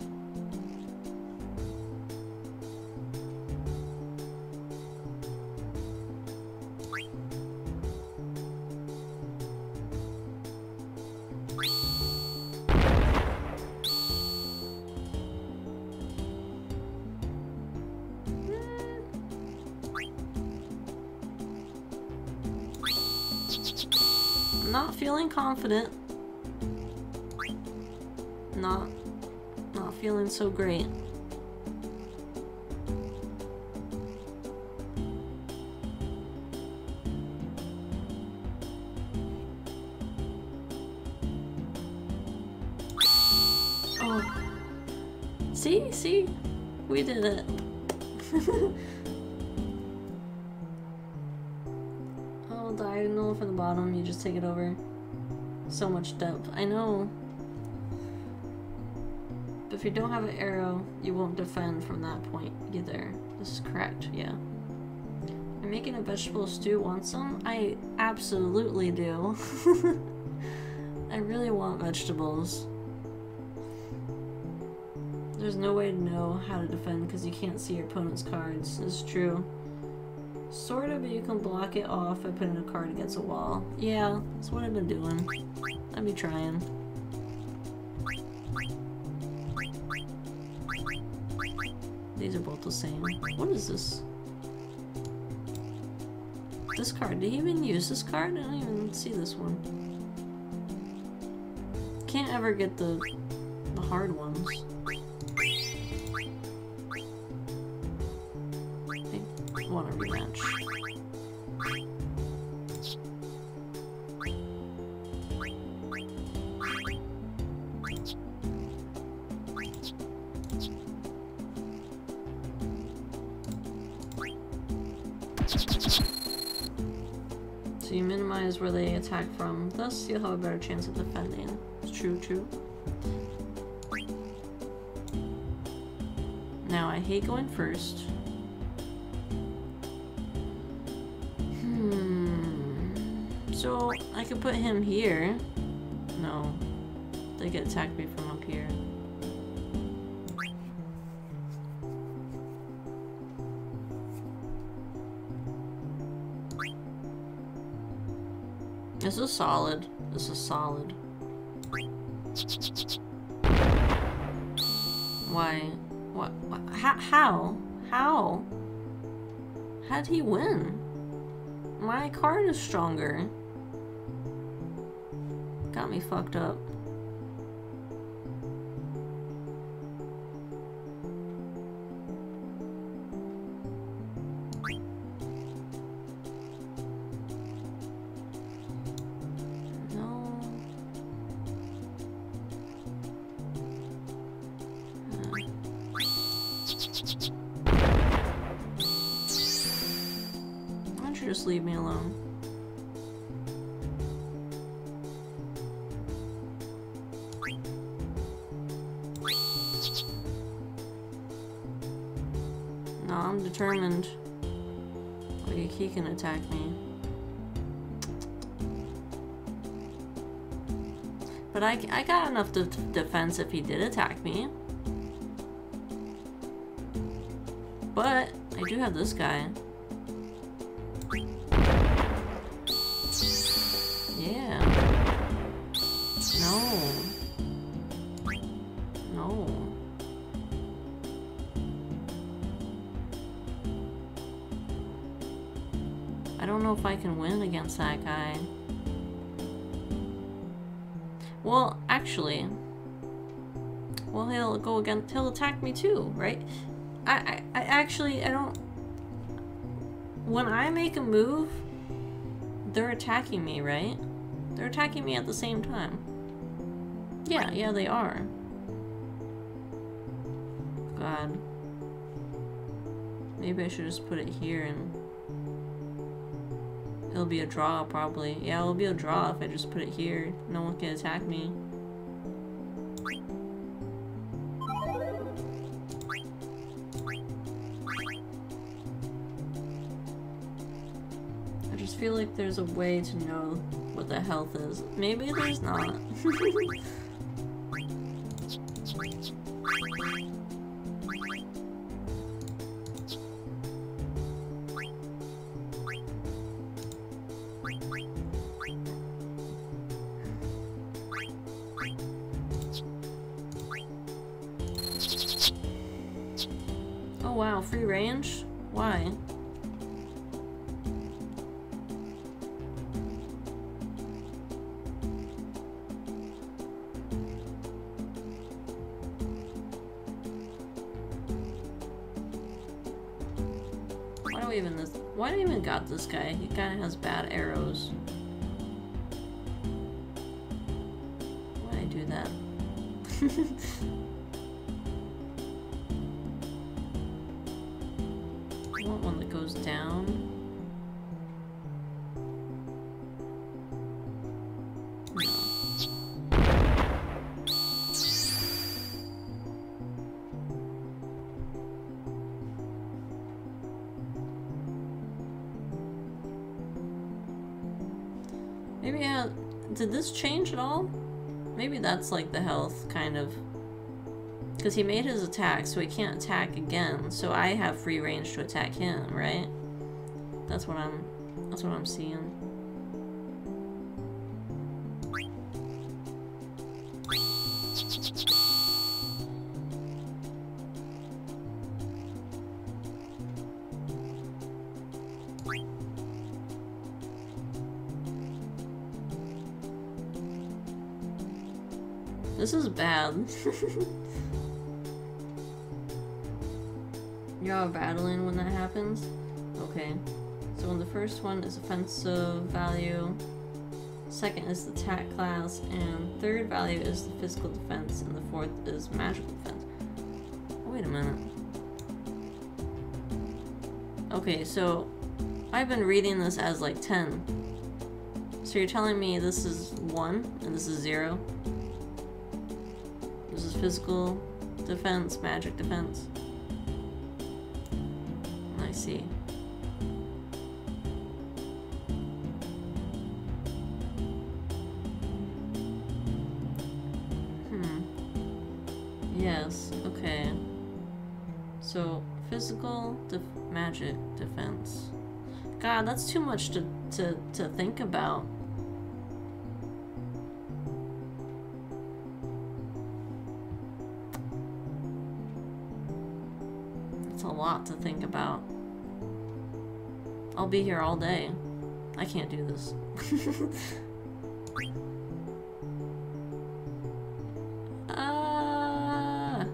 Have an arrow, you won't defend from that point either. This is correct, yeah. I'm making a vegetable stew. Want some? I absolutely do. I really want vegetables. There's no way to know how to defend because you can't see your opponent's cards. It's true. Sort of, but you can block it off by putting a card against a wall. Yeah, that's what I've been doing. I'd be trying. These are both the same. What is this? This card. Did he even use this card? I don't even see this one. Can't ever get the the hard ones. Thus you'll have a better chance of defending. It's true, true. Now I hate going first. Hmm. So I could put him here. No. They get attacked me from up here. This is solid. This is solid. Why? What? what how? How? How? How'd he win? My card is stronger. Got me fucked up. I, got enough de defense if he did attack me. But I do have this guy. Yeah. No. No. I don't know if I can win against that guy. Well, he'll go again. He'll attack me too, right? I, I, I actually, I don't... When I make a move, they're attacking me, right? They're attacking me at the same time. Yeah, yeah, they are. God. Maybe I should just put it here and... It'll be a draw, probably. Yeah, it'll be a draw if I just put it here. No one can attack me. There's a way to know what the health is. Maybe there's not. did this change at all? Maybe that's like the health kind of because he made his attack, so he can't attack again. So I have free range to attack him, right? That's what I'm. That's what I'm seeing. Y'all battling when that happens? Okay. So when the first one is offensive value, second is the attack class, and third value is the physical defense, and the fourth is magical defense. Oh, wait a minute. Okay, so I've been reading this as like 10. So you're telling me this is 1 and this is 0? Physical defense, magic defense. I see. Hmm. Yes, okay. So, physical, def magic, defense. God, that's too much to, to, to think about. To think about. I'll be here all day. I can't do this. Ah.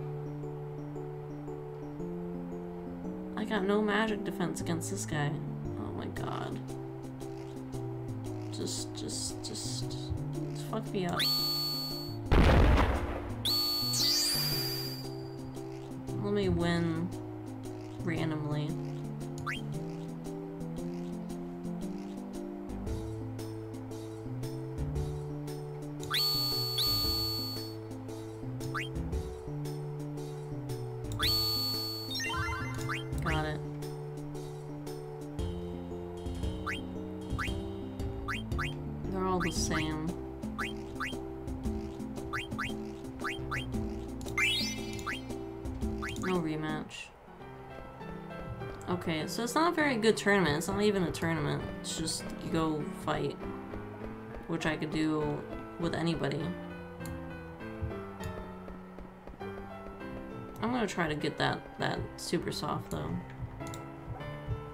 I got no magic defense against this guy. Oh my god. Just, just, just, just fuck me up. Let me win Okay, so it's not a very good tournament. It's not even a tournament. It's just you go fight. Which I could do with anybody. I'm gonna try to get that, that super soft though.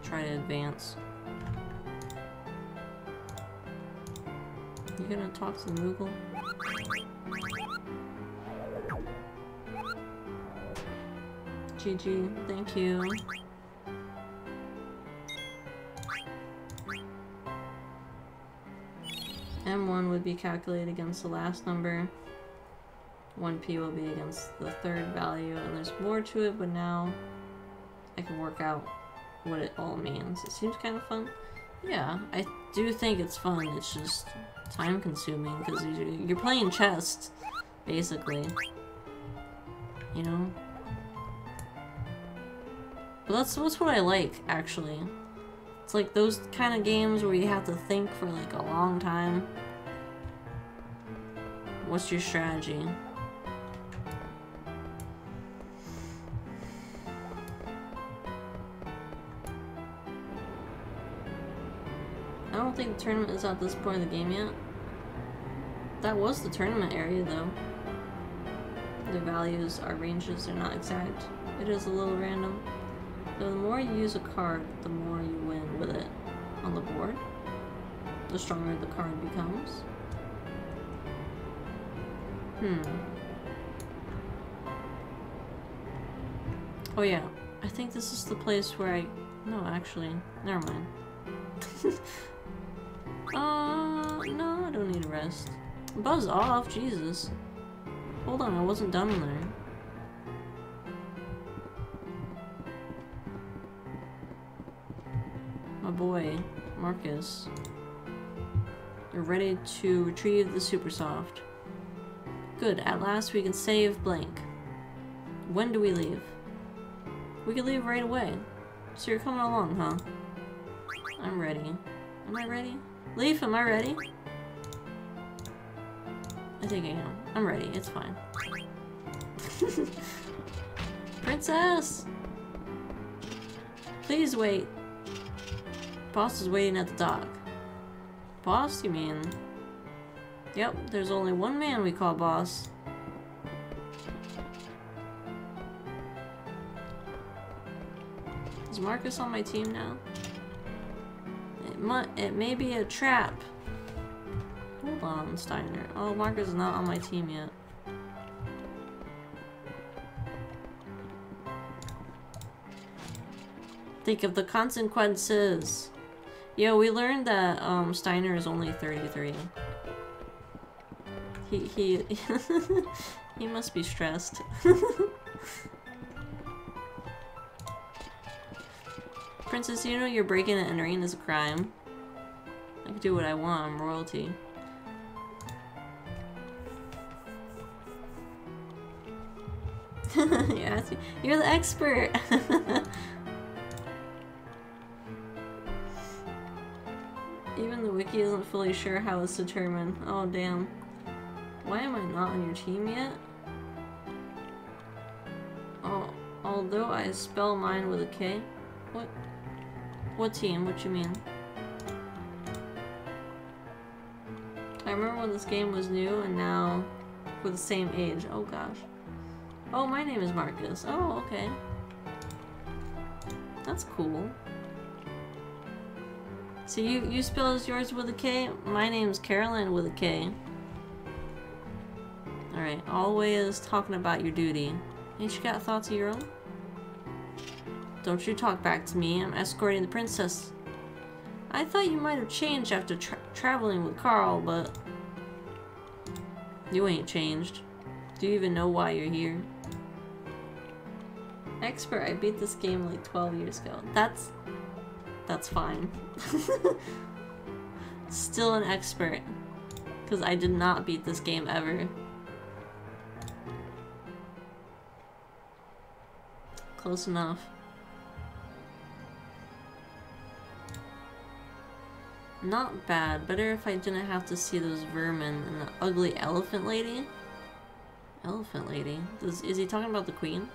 Try to advance. You gonna talk to the Moogle? GG, thank you. M1 would be calculated against the last number. 1p will be against the third value, and there's more to it, but now I can work out what it all means. It seems kind of fun. Yeah, I do think it's fun. It's just time consuming because you're playing chess, basically. You know? But that's, that's what I like, actually. It's like those kind of games where you have to think for like a long time. What's your strategy? I don't think the tournament is at this point of the game yet. That was the tournament area though. The values, our ranges are not exact. It is a little random. Though the more you use a card, the more you win with it on the board. The stronger the card becomes. Hmm. Oh yeah, I think this is the place where I... No, actually, never mind. Uh, no, I don't need a rest. Buzz off, Jesus. Hold on, I wasn't done there. My boy, Marcus. You're ready to retrieve the super soft. Good, at last we can save blank. When do we leave? We can leave right away. So you're coming along, huh? I'm ready. Am I ready? Leaf, am I ready? I think I am. I'm ready, it's fine. Princess! Please wait. Boss is waiting at the dock. Boss, you mean? Yep, there's only one man we call boss. Is Marcus on my team now? it may be a trap. Hold on, Steiner. Oh, Marcus is not on my team yet. Think of the consequences. Yo, we learned that um, Steiner is only 33. He he he must be stressed. Princess, you know you're breaking and entering is a crime. I can do what I want, I'm royalty. yeah, you're the expert! Even the wiki isn't fully sure how it's determined. Oh, damn. Why am I not on your team yet? Oh, although I spell mine with a K? What? What team? What you mean? I remember when this game was new and now we're the same age. Oh gosh. Oh, my name is Marcus. Oh, okay. That's cool. So you, you spell yours with a K? My name's Carolyn with a K. Alright, always talking about your duty. Ain't you got thoughts of your own? Don't you talk back to me. I'm escorting the princess. I thought you might have changed after tra traveling with Carl, but... You ain't changed. Do you even know why you're here? Expert, I beat this game like 12 years ago. That's... That's fine. Still an expert. Because I did not beat this game ever. Close enough. Not bad. Better if I didn't have to see those vermin and the ugly elephant lady. Elephant lady? Does, is he talking about the queen?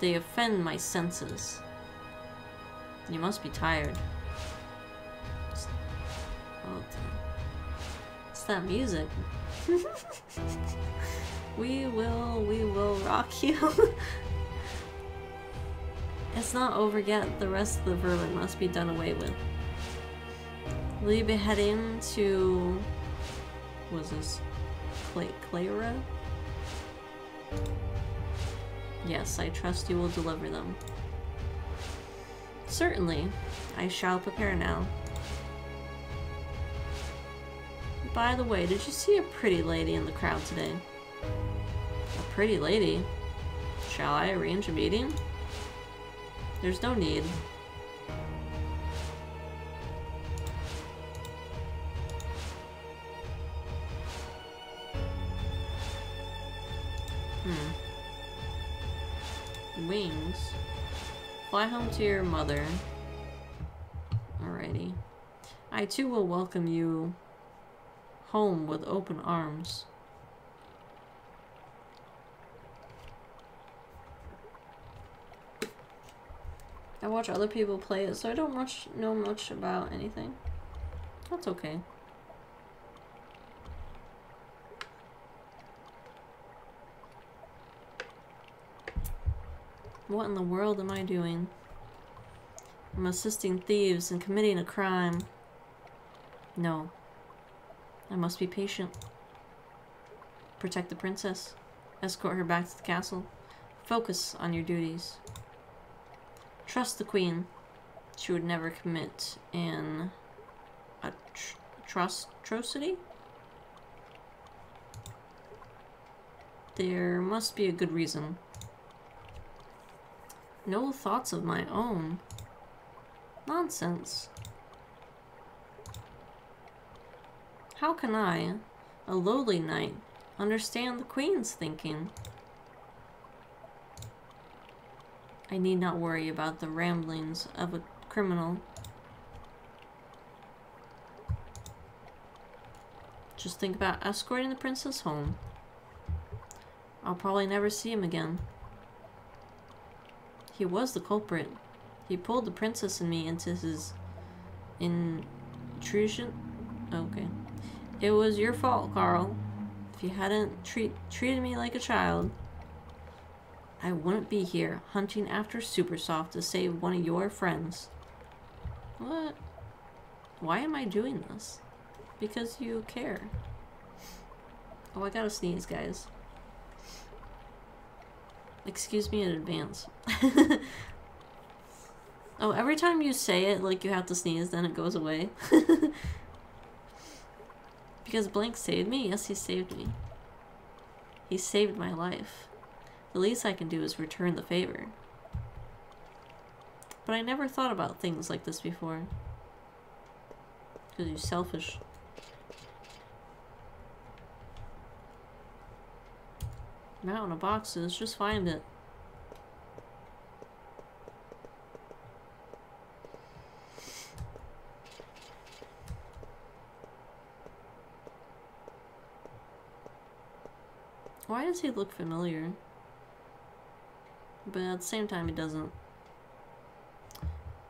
They offend my senses. You must be tired. Oh, it's that music. we will, we will rock you. it's not over yet. The rest of the vermin must be done away with. Will you be heading to... Was this? Clay Clara? Yes, I trust you will deliver them. Certainly. I shall prepare now. By the way, did you see a pretty lady in the crowd today? A pretty lady? Shall I arrange a meeting? There's no need. Hmm. Wings. Fly home to your mother. Alrighty. I too will welcome you home with open arms. I watch other people play it, so I don't much know much about anything. That's okay. What in the world am I doing? I'm assisting thieves and committing a crime. No. I must be patient. Protect the princess. Escort her back to the castle. Focus on your duties. Trust the queen. She would never commit an atrocity? There must be a good reason. No thoughts of my own. Nonsense. How can I, a lowly knight, understand the queen's thinking? I need not worry about the ramblings of a criminal. Just think about escorting the princess home. I'll probably never see him again. He was the culprit. He pulled the princess and me into his intrusion. Okay. It was your fault, Carl. If you hadn't treat treated me like a child, I wouldn't be here hunting after Supersoft to save one of your friends. What? Why am I doing this? Because you care. Oh, I gotta sneeze, guys. Excuse me in advance. oh, every time you say it like you have to sneeze, then it goes away. because Blank saved me? Yes, he saved me. He saved my life. The least I can do is return the favor. But I never thought about things like this before. Because you're selfish. Mountain of boxes, just find it. Why does he look familiar? But at the same time, it doesn't.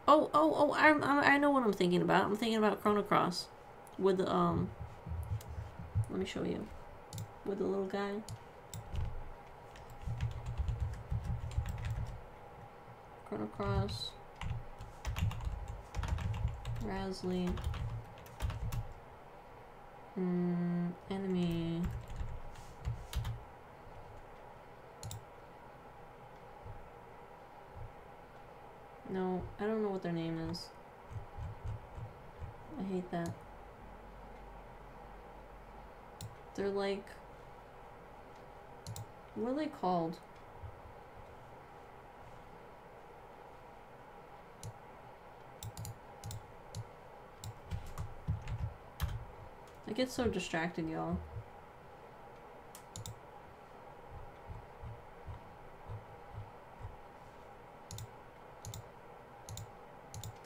Oh, oh, oh, I, I, I know what I'm thinking about. I'm thinking about Chrono Cross. With the, um... Let me show you. With the little guy. Chrono Cross, Rasley, mm, enemy, no, I don't know what their name is. I hate that. They're like, what are they called? I get so distracted, y'all.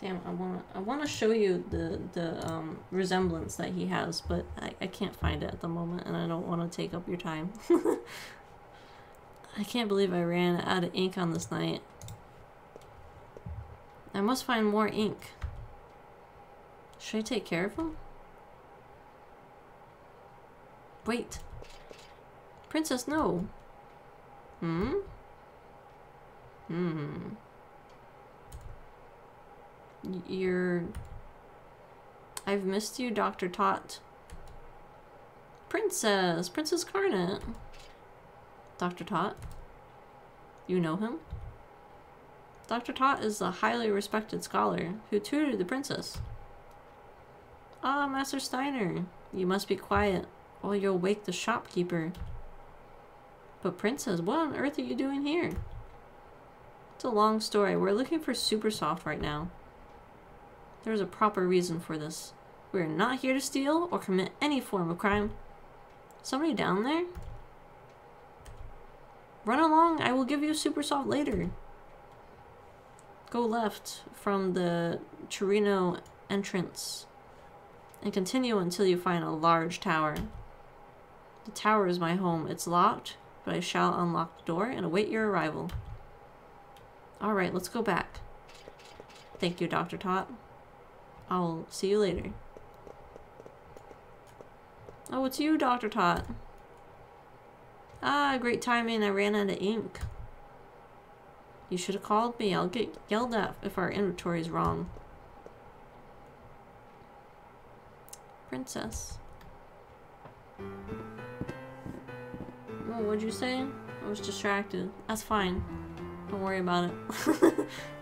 Damn, I wanna I wanna show you the the um, resemblance that he has, but I, I can't find it at the moment, and I don't want to take up your time. I can't believe I ran out of ink on this night. I must find more ink. Should I take care of him? Wait. Princess, no. Hmm? Hmm. You're... I've missed you, Dr. Tot. Princess! Princess Garnet! Dr. Tot? You know him? Dr. Tot is a highly respected scholar who tutored the princess. Ah, Master Steiner, you must be quiet or you'll wake the shopkeeper. But princess, what on earth are you doing here? It's a long story. We're looking for Super Soft right now. There's a proper reason for this. We're not here to steal or commit any form of crime. Somebody down there? Run along, I will give you Super Soft later. Go left from the Treno entrance and continue until you find a large tower. The tower is my home. It's locked, but I shall unlock the door and await your arrival. Alright, let's go back. Thank you, Dr. Tot. I'll see you later. Oh, it's you, Dr. Tot. Ah, great timing. I ran out of ink. You should have called me. I'll get yelled at if our inventory is wrong. Princess. Oh, what'd you say? I was distracted. That's fine. Don't worry about it.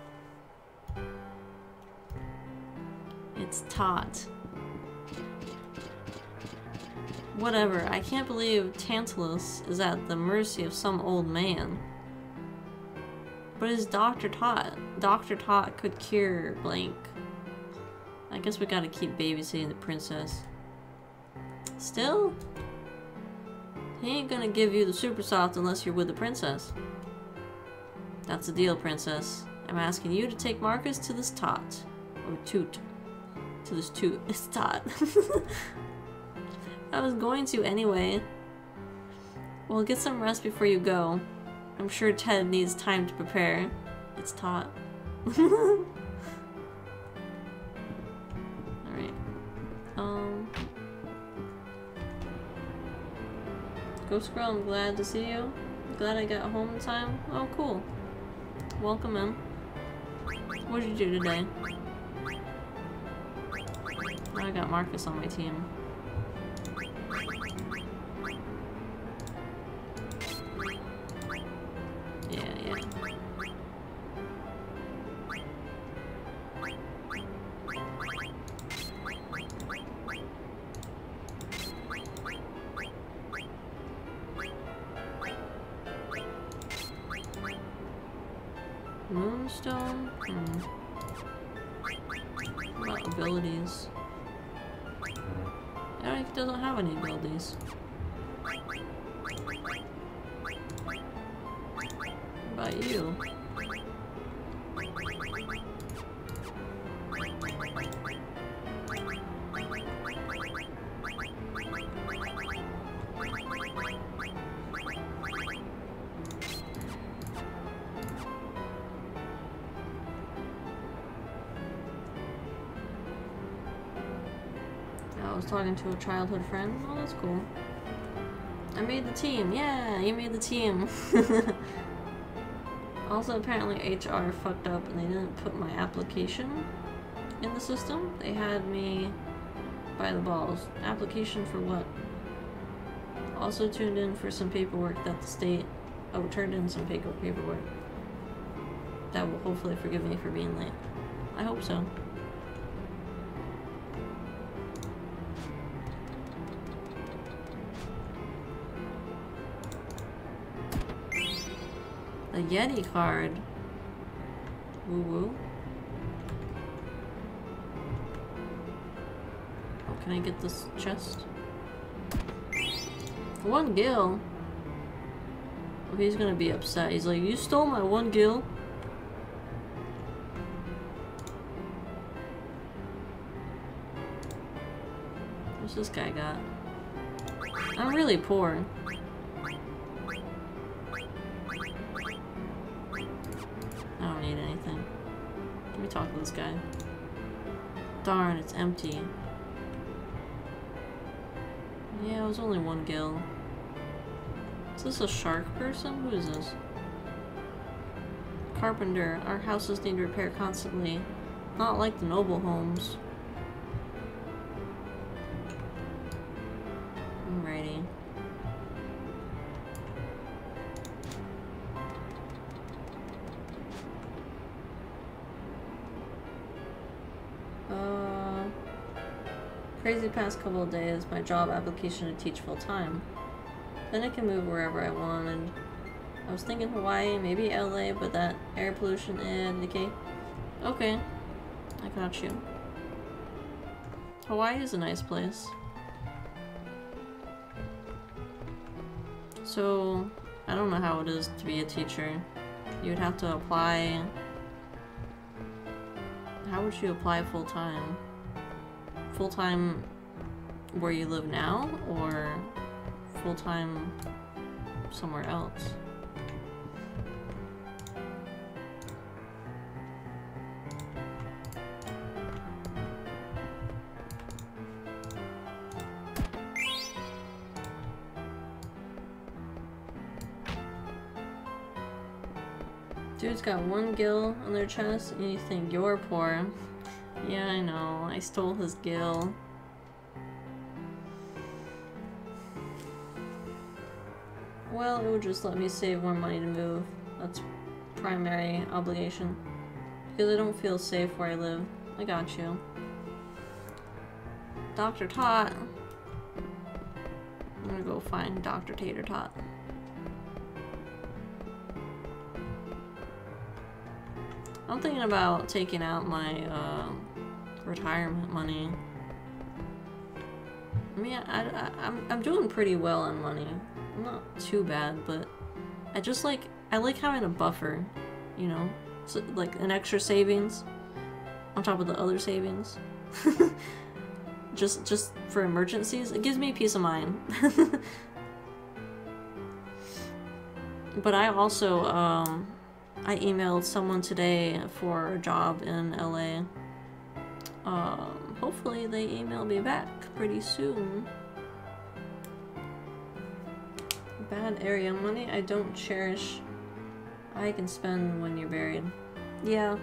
it's Tot. Whatever, I can't believe Tantalus is at the mercy of some old man. But it's Dr. Tot. Dr. Tot could cure blank. I guess we gotta keep babysitting the princess. Still? He ain't gonna give you the super soft unless you're with the princess. That's the deal, princess. I'm asking you to take Marcus to this tot. Or toot. To this too. It's tot. I was going to anyway. Well, get some rest before you go. I'm sure Ted needs time to prepare. It's Tot. Alright. Um... Ghost Girl, I'm glad to see you. Glad I got home in time. Oh, cool. Welcome in. What did you do today? I got Marcus on my team. To a childhood friend. Oh, that's cool. I made the team. Yeah, you made the team. also, apparently HR fucked up and they didn't put my application in the system. They had me by the balls. Application for what? Also tuned in for some paperwork that the state... Oh, turned in some paper paperwork. That will hopefully forgive me for being late. I hope so. Yeti card. Woo woo. Oh, can I get this chest? One gill? Oh, he's gonna be upset. He's like, you stole my one gill? What's this guy got? I'm really poor. Need anything. Let me talk to this guy. Darn, it's empty. Yeah, it was only one gill. Is this a shark person? Who is this? Carpenter. Our houses need repair constantly. Not like the noble homes. Past couple of days. My job application to teach full time. Then I can move wherever I want. And I was thinking Hawaii, maybe LA, but that air pollution and decay. Okay, I got you. Hawaii is a nice place. So, I don't know how it is to be a teacher. You would have to apply... How would you apply full-time? Full-time where you live now, or full-time somewhere else? Dude's got one gill on their chest and you think you're poor. Yeah, I know. I stole his gill. Well, it would just let me save more money to move. That's primary obligation. Because I don't feel safe where I live. I got you. Dr. Tot. I'm gonna go find Dr. Tater Tot. I'm thinking about taking out my uh, retirement money. I mean, I, I, I'm, I'm doing pretty well on money. Not too bad, but I just like, I like having a buffer, you know? So, like an extra savings on top of the other savings. just, just for emergencies. It gives me peace of mind. but I also, um, I emailed someone today for a job in LA. Um, hopefully they email me back pretty soon. Bad area money I don't cherish. I can spend when you're buried. Yeah.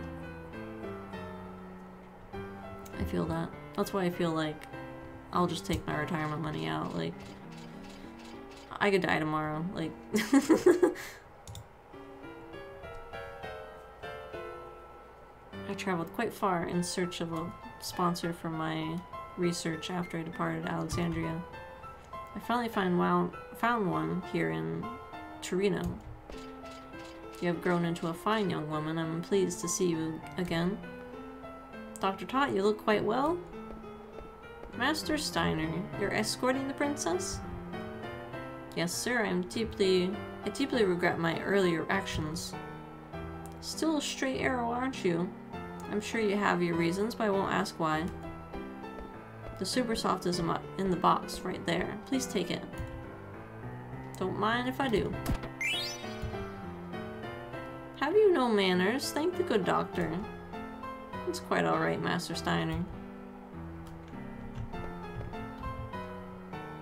I feel that. That's why I feel like I'll just take my retirement money out. Like, I could die tomorrow. Like, I traveled quite far in search of a sponsor for my research after I departed Alexandria. I finally found one here in Treno. You have grown into a fine young woman. I'm pleased to see you again. Dr. Tot, you look quite well. Master Steiner, you're escorting the princess? Yes, sir. I'm deeply... I deeply regret my earlier actions. Still a straight arrow, aren't you? I'm sure you have your reasons, but I won't ask why. The super soft is in the box right there. Please take it. Don't mind if I do. Have you no manners? Thank the good doctor. It's quite alright, Master Steiner.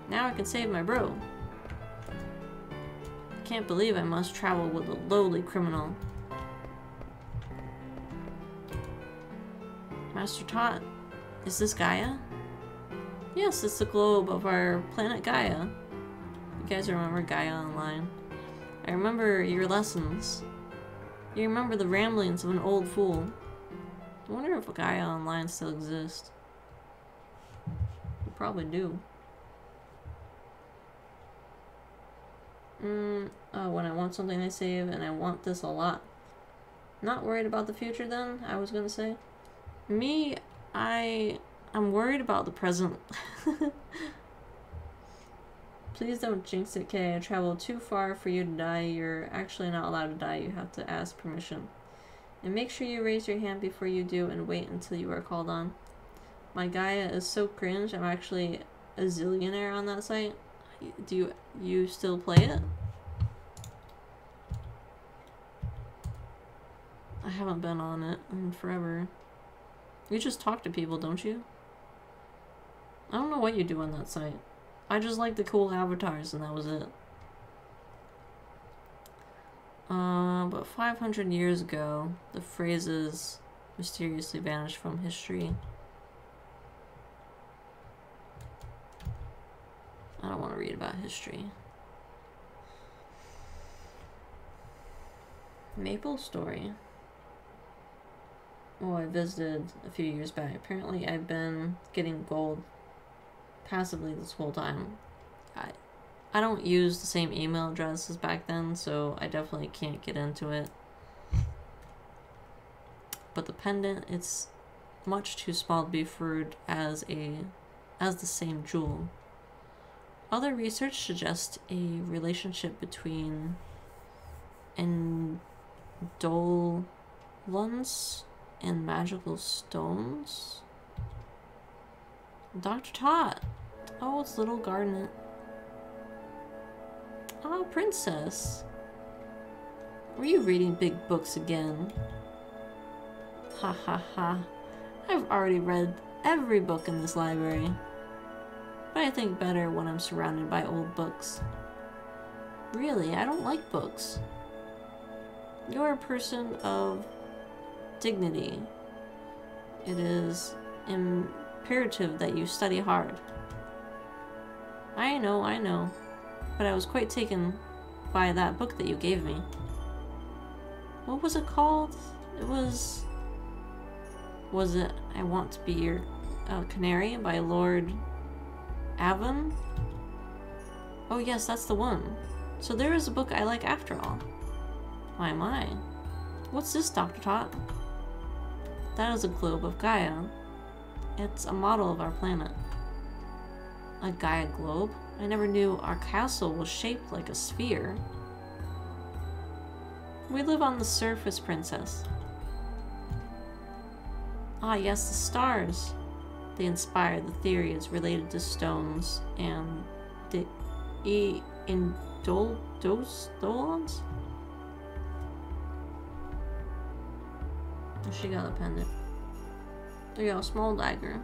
Now I can save my bro. Can't believe I must travel with a lowly criminal. Master Tot, is this Gaia? Yes, it's the globe of our planet Gaia. You guys remember Gaia Online? I remember your lessons. You remember the ramblings of an old fool. I wonder if Gaia Online still exists. Probably do. Mm, oh, when I want something I save, and I want this a lot. Not worried about the future then, I was gonna say. Me, I... I'm worried about the present. Please don't jinx it, Kay. I traveled too far for you to die. You're actually not allowed to die. You have to ask permission. And make sure you raise your hand before you do and wait until you are called on. My Gaia is so cringe. I'm actually a zillionaire on that site. Do you, you still play it? I haven't been on it in forever. You just talk to people, don't you? I don't know what you do on that site. I just like the cool avatars and that was it. Uh, but 500 years ago, the phrases mysteriously vanished from history. I don't want to read about history. Maple Story. Oh, I visited a few years back. Apparently, I've been getting gold passively this whole time. I, I don't use the same email address as back then, so I definitely can't get into it. But the pendant, it's much too small to be referred as a as the same jewel. Other research suggests a relationship between indolence and magical stones. Dr. Tot. Oh, it's little Garnet. Oh, princess. Were you reading big books again? Ha ha ha. I've already read every book in this library. But I think better when I'm surrounded by old books. Really, I don't like books. You're a person of dignity. It is imperative that you study hard. I know, I know. But I was quite taken by that book that you gave me. What was it called? It was... Was it I Want to Be Your uh, Canary by Lord Avon? Oh yes, that's the one. So there is a book I like after all. My my. What's this, Dr. Tot? That is a globe of Gaia. It's a model of our planet. A Gaia globe? I never knew our castle was shaped like a sphere. We live on the surface, Princess. Ah, yes, the stars. They inspire the theories related to stones and the e indol dos dolons. She got a pendant. There you go, small dagger.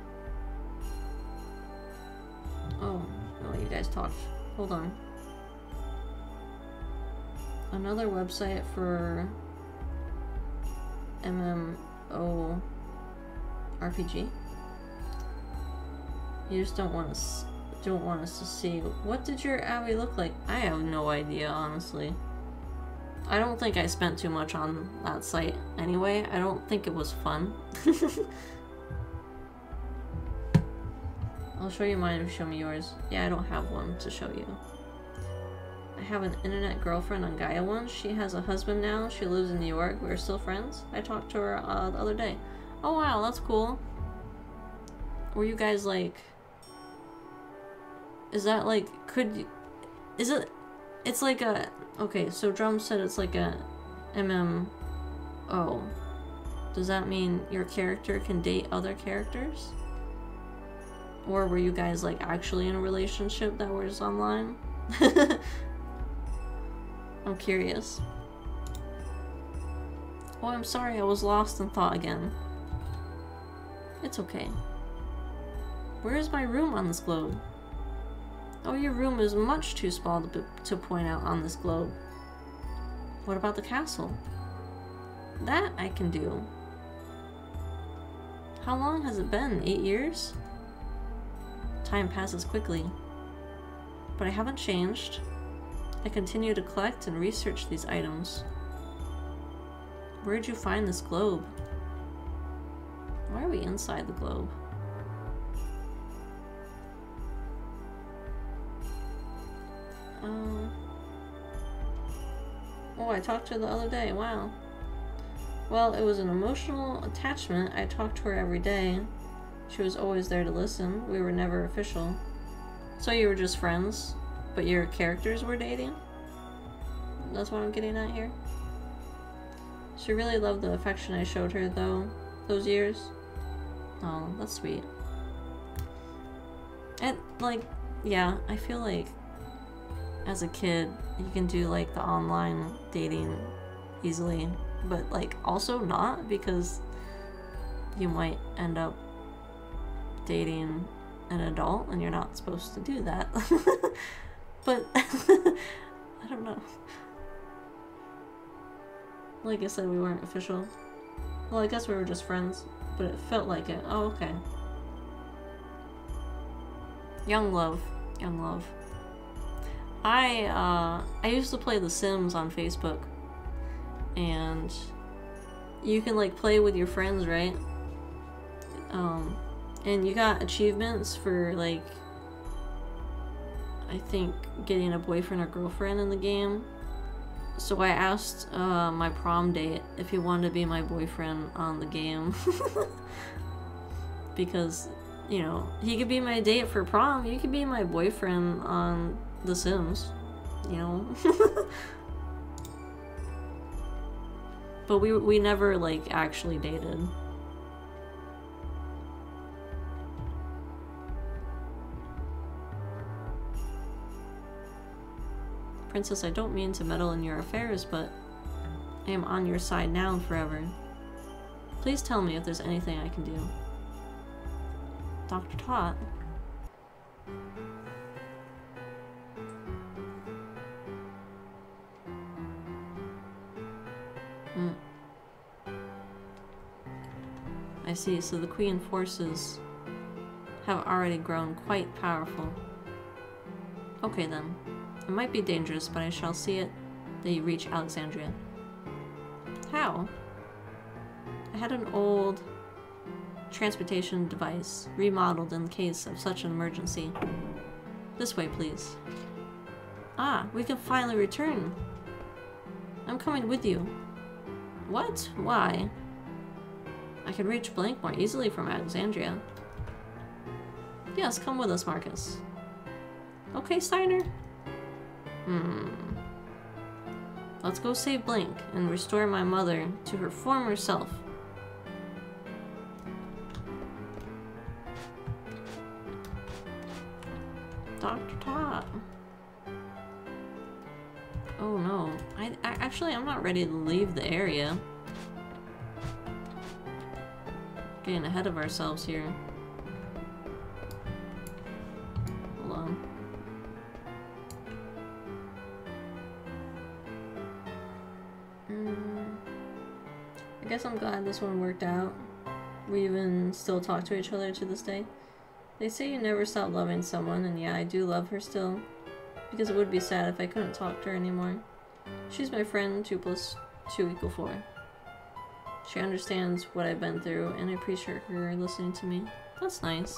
Oh, oh, you guys talked. Hold on. Another website for MMO RPG. You just don't want us don't want us to see. What did your Abby look like? I have no idea, honestly. I don't think I spent too much on that site anyway. I don't think it was fun. I'll show you mine if you show me yours. Yeah, I don't have one to show you. I have an internet girlfriend on Gaia one. She has a husband now. She lives in New York. We're still friends. I talked to her uh, the other day. Oh wow, that's cool. Were you guys like... Is that like... Could you... Is it... It's like a... Okay, so Drum said it's like a MMO. Does that mean your character can date other characters? Or were you guys like actually in a relationship that was online? I'm curious. Oh, I'm sorry, I was lost in thought again. It's okay. Where is my room on this globe? Oh, your room is much too small to, to point out on this globe. What about the castle? That I can do. How long has it been? Eight years? Time passes quickly. But I haven't changed. I continue to collect and research these items. Where'd you find this globe? Why are we inside the globe? Um, oh, I talked to her the other day. Wow. Well, it was an emotional attachment. I talked to her every day. She was always there to listen. We were never official. So you were just friends, but your characters were dating? That's what I'm getting at here. She really loved the affection I showed her, though, those years. Oh, that's sweet. And, like, yeah, I feel like as a kid, you can do like the online dating easily. but like also not because you might end up dating an adult and you're not supposed to do that. but I don't know. Like I said, we weren't official. Well, I guess we were just friends, but it felt like it. Oh, okay. Young love. Young love. I, uh, I used to play The Sims on Facebook. And you can, like, play with your friends, right? Um, and you got achievements for, like, I think getting a boyfriend or girlfriend in the game. So I asked uh, my prom date if he wanted to be my boyfriend on the game. because, you know, he could be my date for prom, you could be my boyfriend on The Sims, you know? but we, we never, like, actually dated. Princess, I don't mean to meddle in your affairs, but I am on your side now and forever. Please tell me if there's anything I can do. Dr. Tot? Hmm. I see, so the Queen forces have already grown quite powerful. Okay then. It might be dangerous, but I shall see it they reach Alexandria. How? I had an old transportation device remodeled in case of such an emergency. This way, please. Ah, we can finally return. I'm coming with you. What? Why? I can reach Blank more easily from Alexandria. Yes, come with us, Marcus. Okay, Steiner. Hmm. Let's go save Blink and restore my mother to her former self. Dr. Tot. Oh no. I, I actually I'm not ready to leave the area. Getting ahead of ourselves here. Hold on. Mm. I guess I'm glad this one worked out. We even still talk to each other to this day. They say you never stop loving someone, and yeah, I do love her still. Because it would be sad if I couldn't talk to her anymore. She's my friend, 2 plus 2 equal 4. She understands what I've been through, and I appreciate her listening to me. That's nice.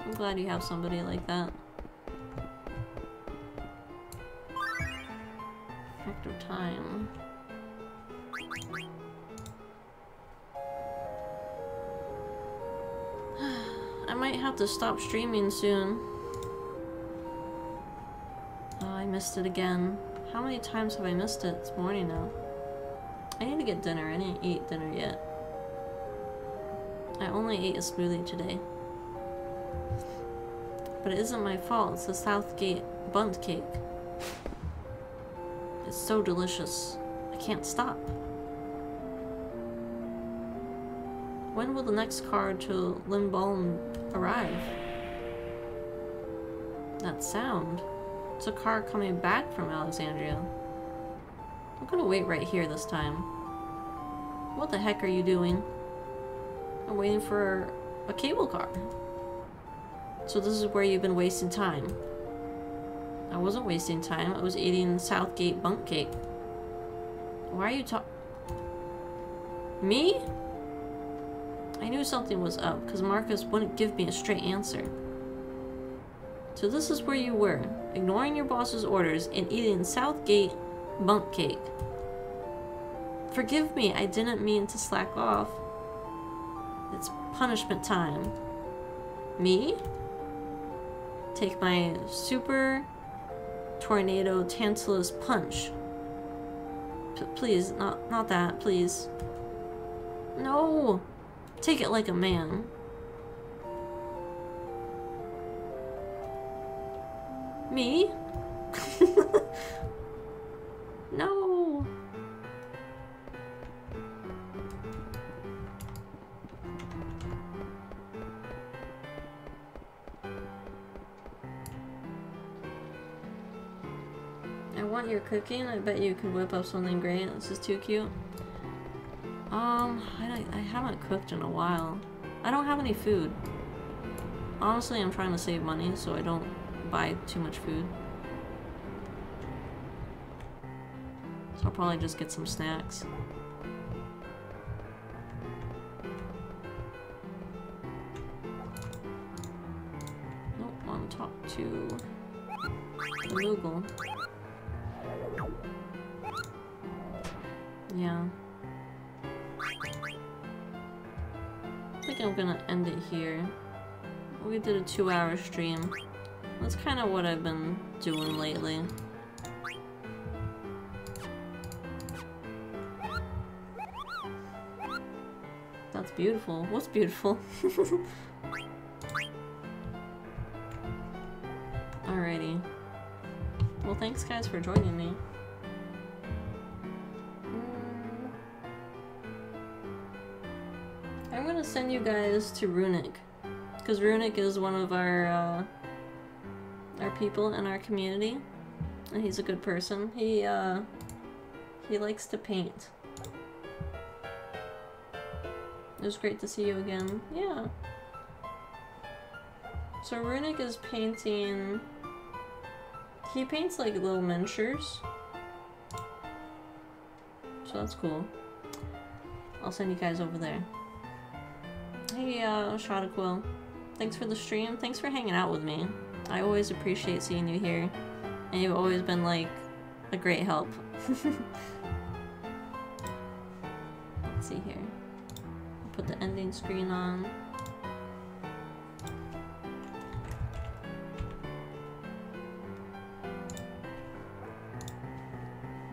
I'm glad you have somebody like that. Factor time. I might have to stop streaming soon. Oh, I missed it again. How many times have I missed it? It's morning now. I need to get dinner. I didn't eat dinner yet. I only ate a smoothie today. But it isn't my fault. It's the Southgate Bundt cake. It's so delicious. I can't stop. When will the next car to Lindblum arrive? That sound. It's a car coming back from Alexandria. I'm gonna wait right here this time. What the heck are you doing? I'm waiting for a cable car. So this is where you've been wasting time. I wasn't wasting time. I was eating Southgate Bundt cake. Why are you talk- Me? I knew something was up, because Marcus wouldn't give me a straight answer. So this is where you were, ignoring your boss's orders and eating Southgate Bundt cake. Forgive me, I didn't mean to slack off. It's punishment time. Me? Take my super tornado Tantalus punch. P please, not not that, please. No! Take it like a man. Me? no. I want your cooking. I bet you could whip up something great. This is too cute. Um, I, I haven't cooked in a while. I don't have any food. Honestly, I'm trying to save money so I don't buy too much food. So I'll probably just get some snacks. Two hour stream. That's kind of what I've been doing lately. That's beautiful. What's beautiful? Alrighty. Well, thanks guys for joining me. Mm. I'm gonna send you guys to Runic. Because Runic is one of our, uh, our people in our community. And he's a good person. He, uh, he likes to paint. It was great to see you again. Yeah. So Runic is painting... He paints like little miniatures. So that's cool. I'll send you guys over there. Hey, uh, Shadaquill. Thanks for the stream. Thanks for hanging out with me. I always appreciate seeing you here. And you've always been, like, a great help. Let's see here put the ending screen on.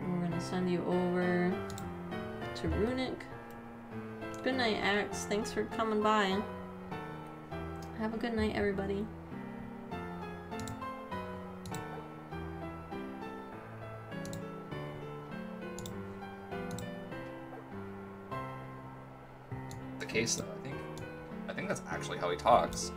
We're gonna send you over to Runic. Good night, Axe. Thanks for coming by. Have a good night, everybody. The case though. I think I think that's actually how he talks.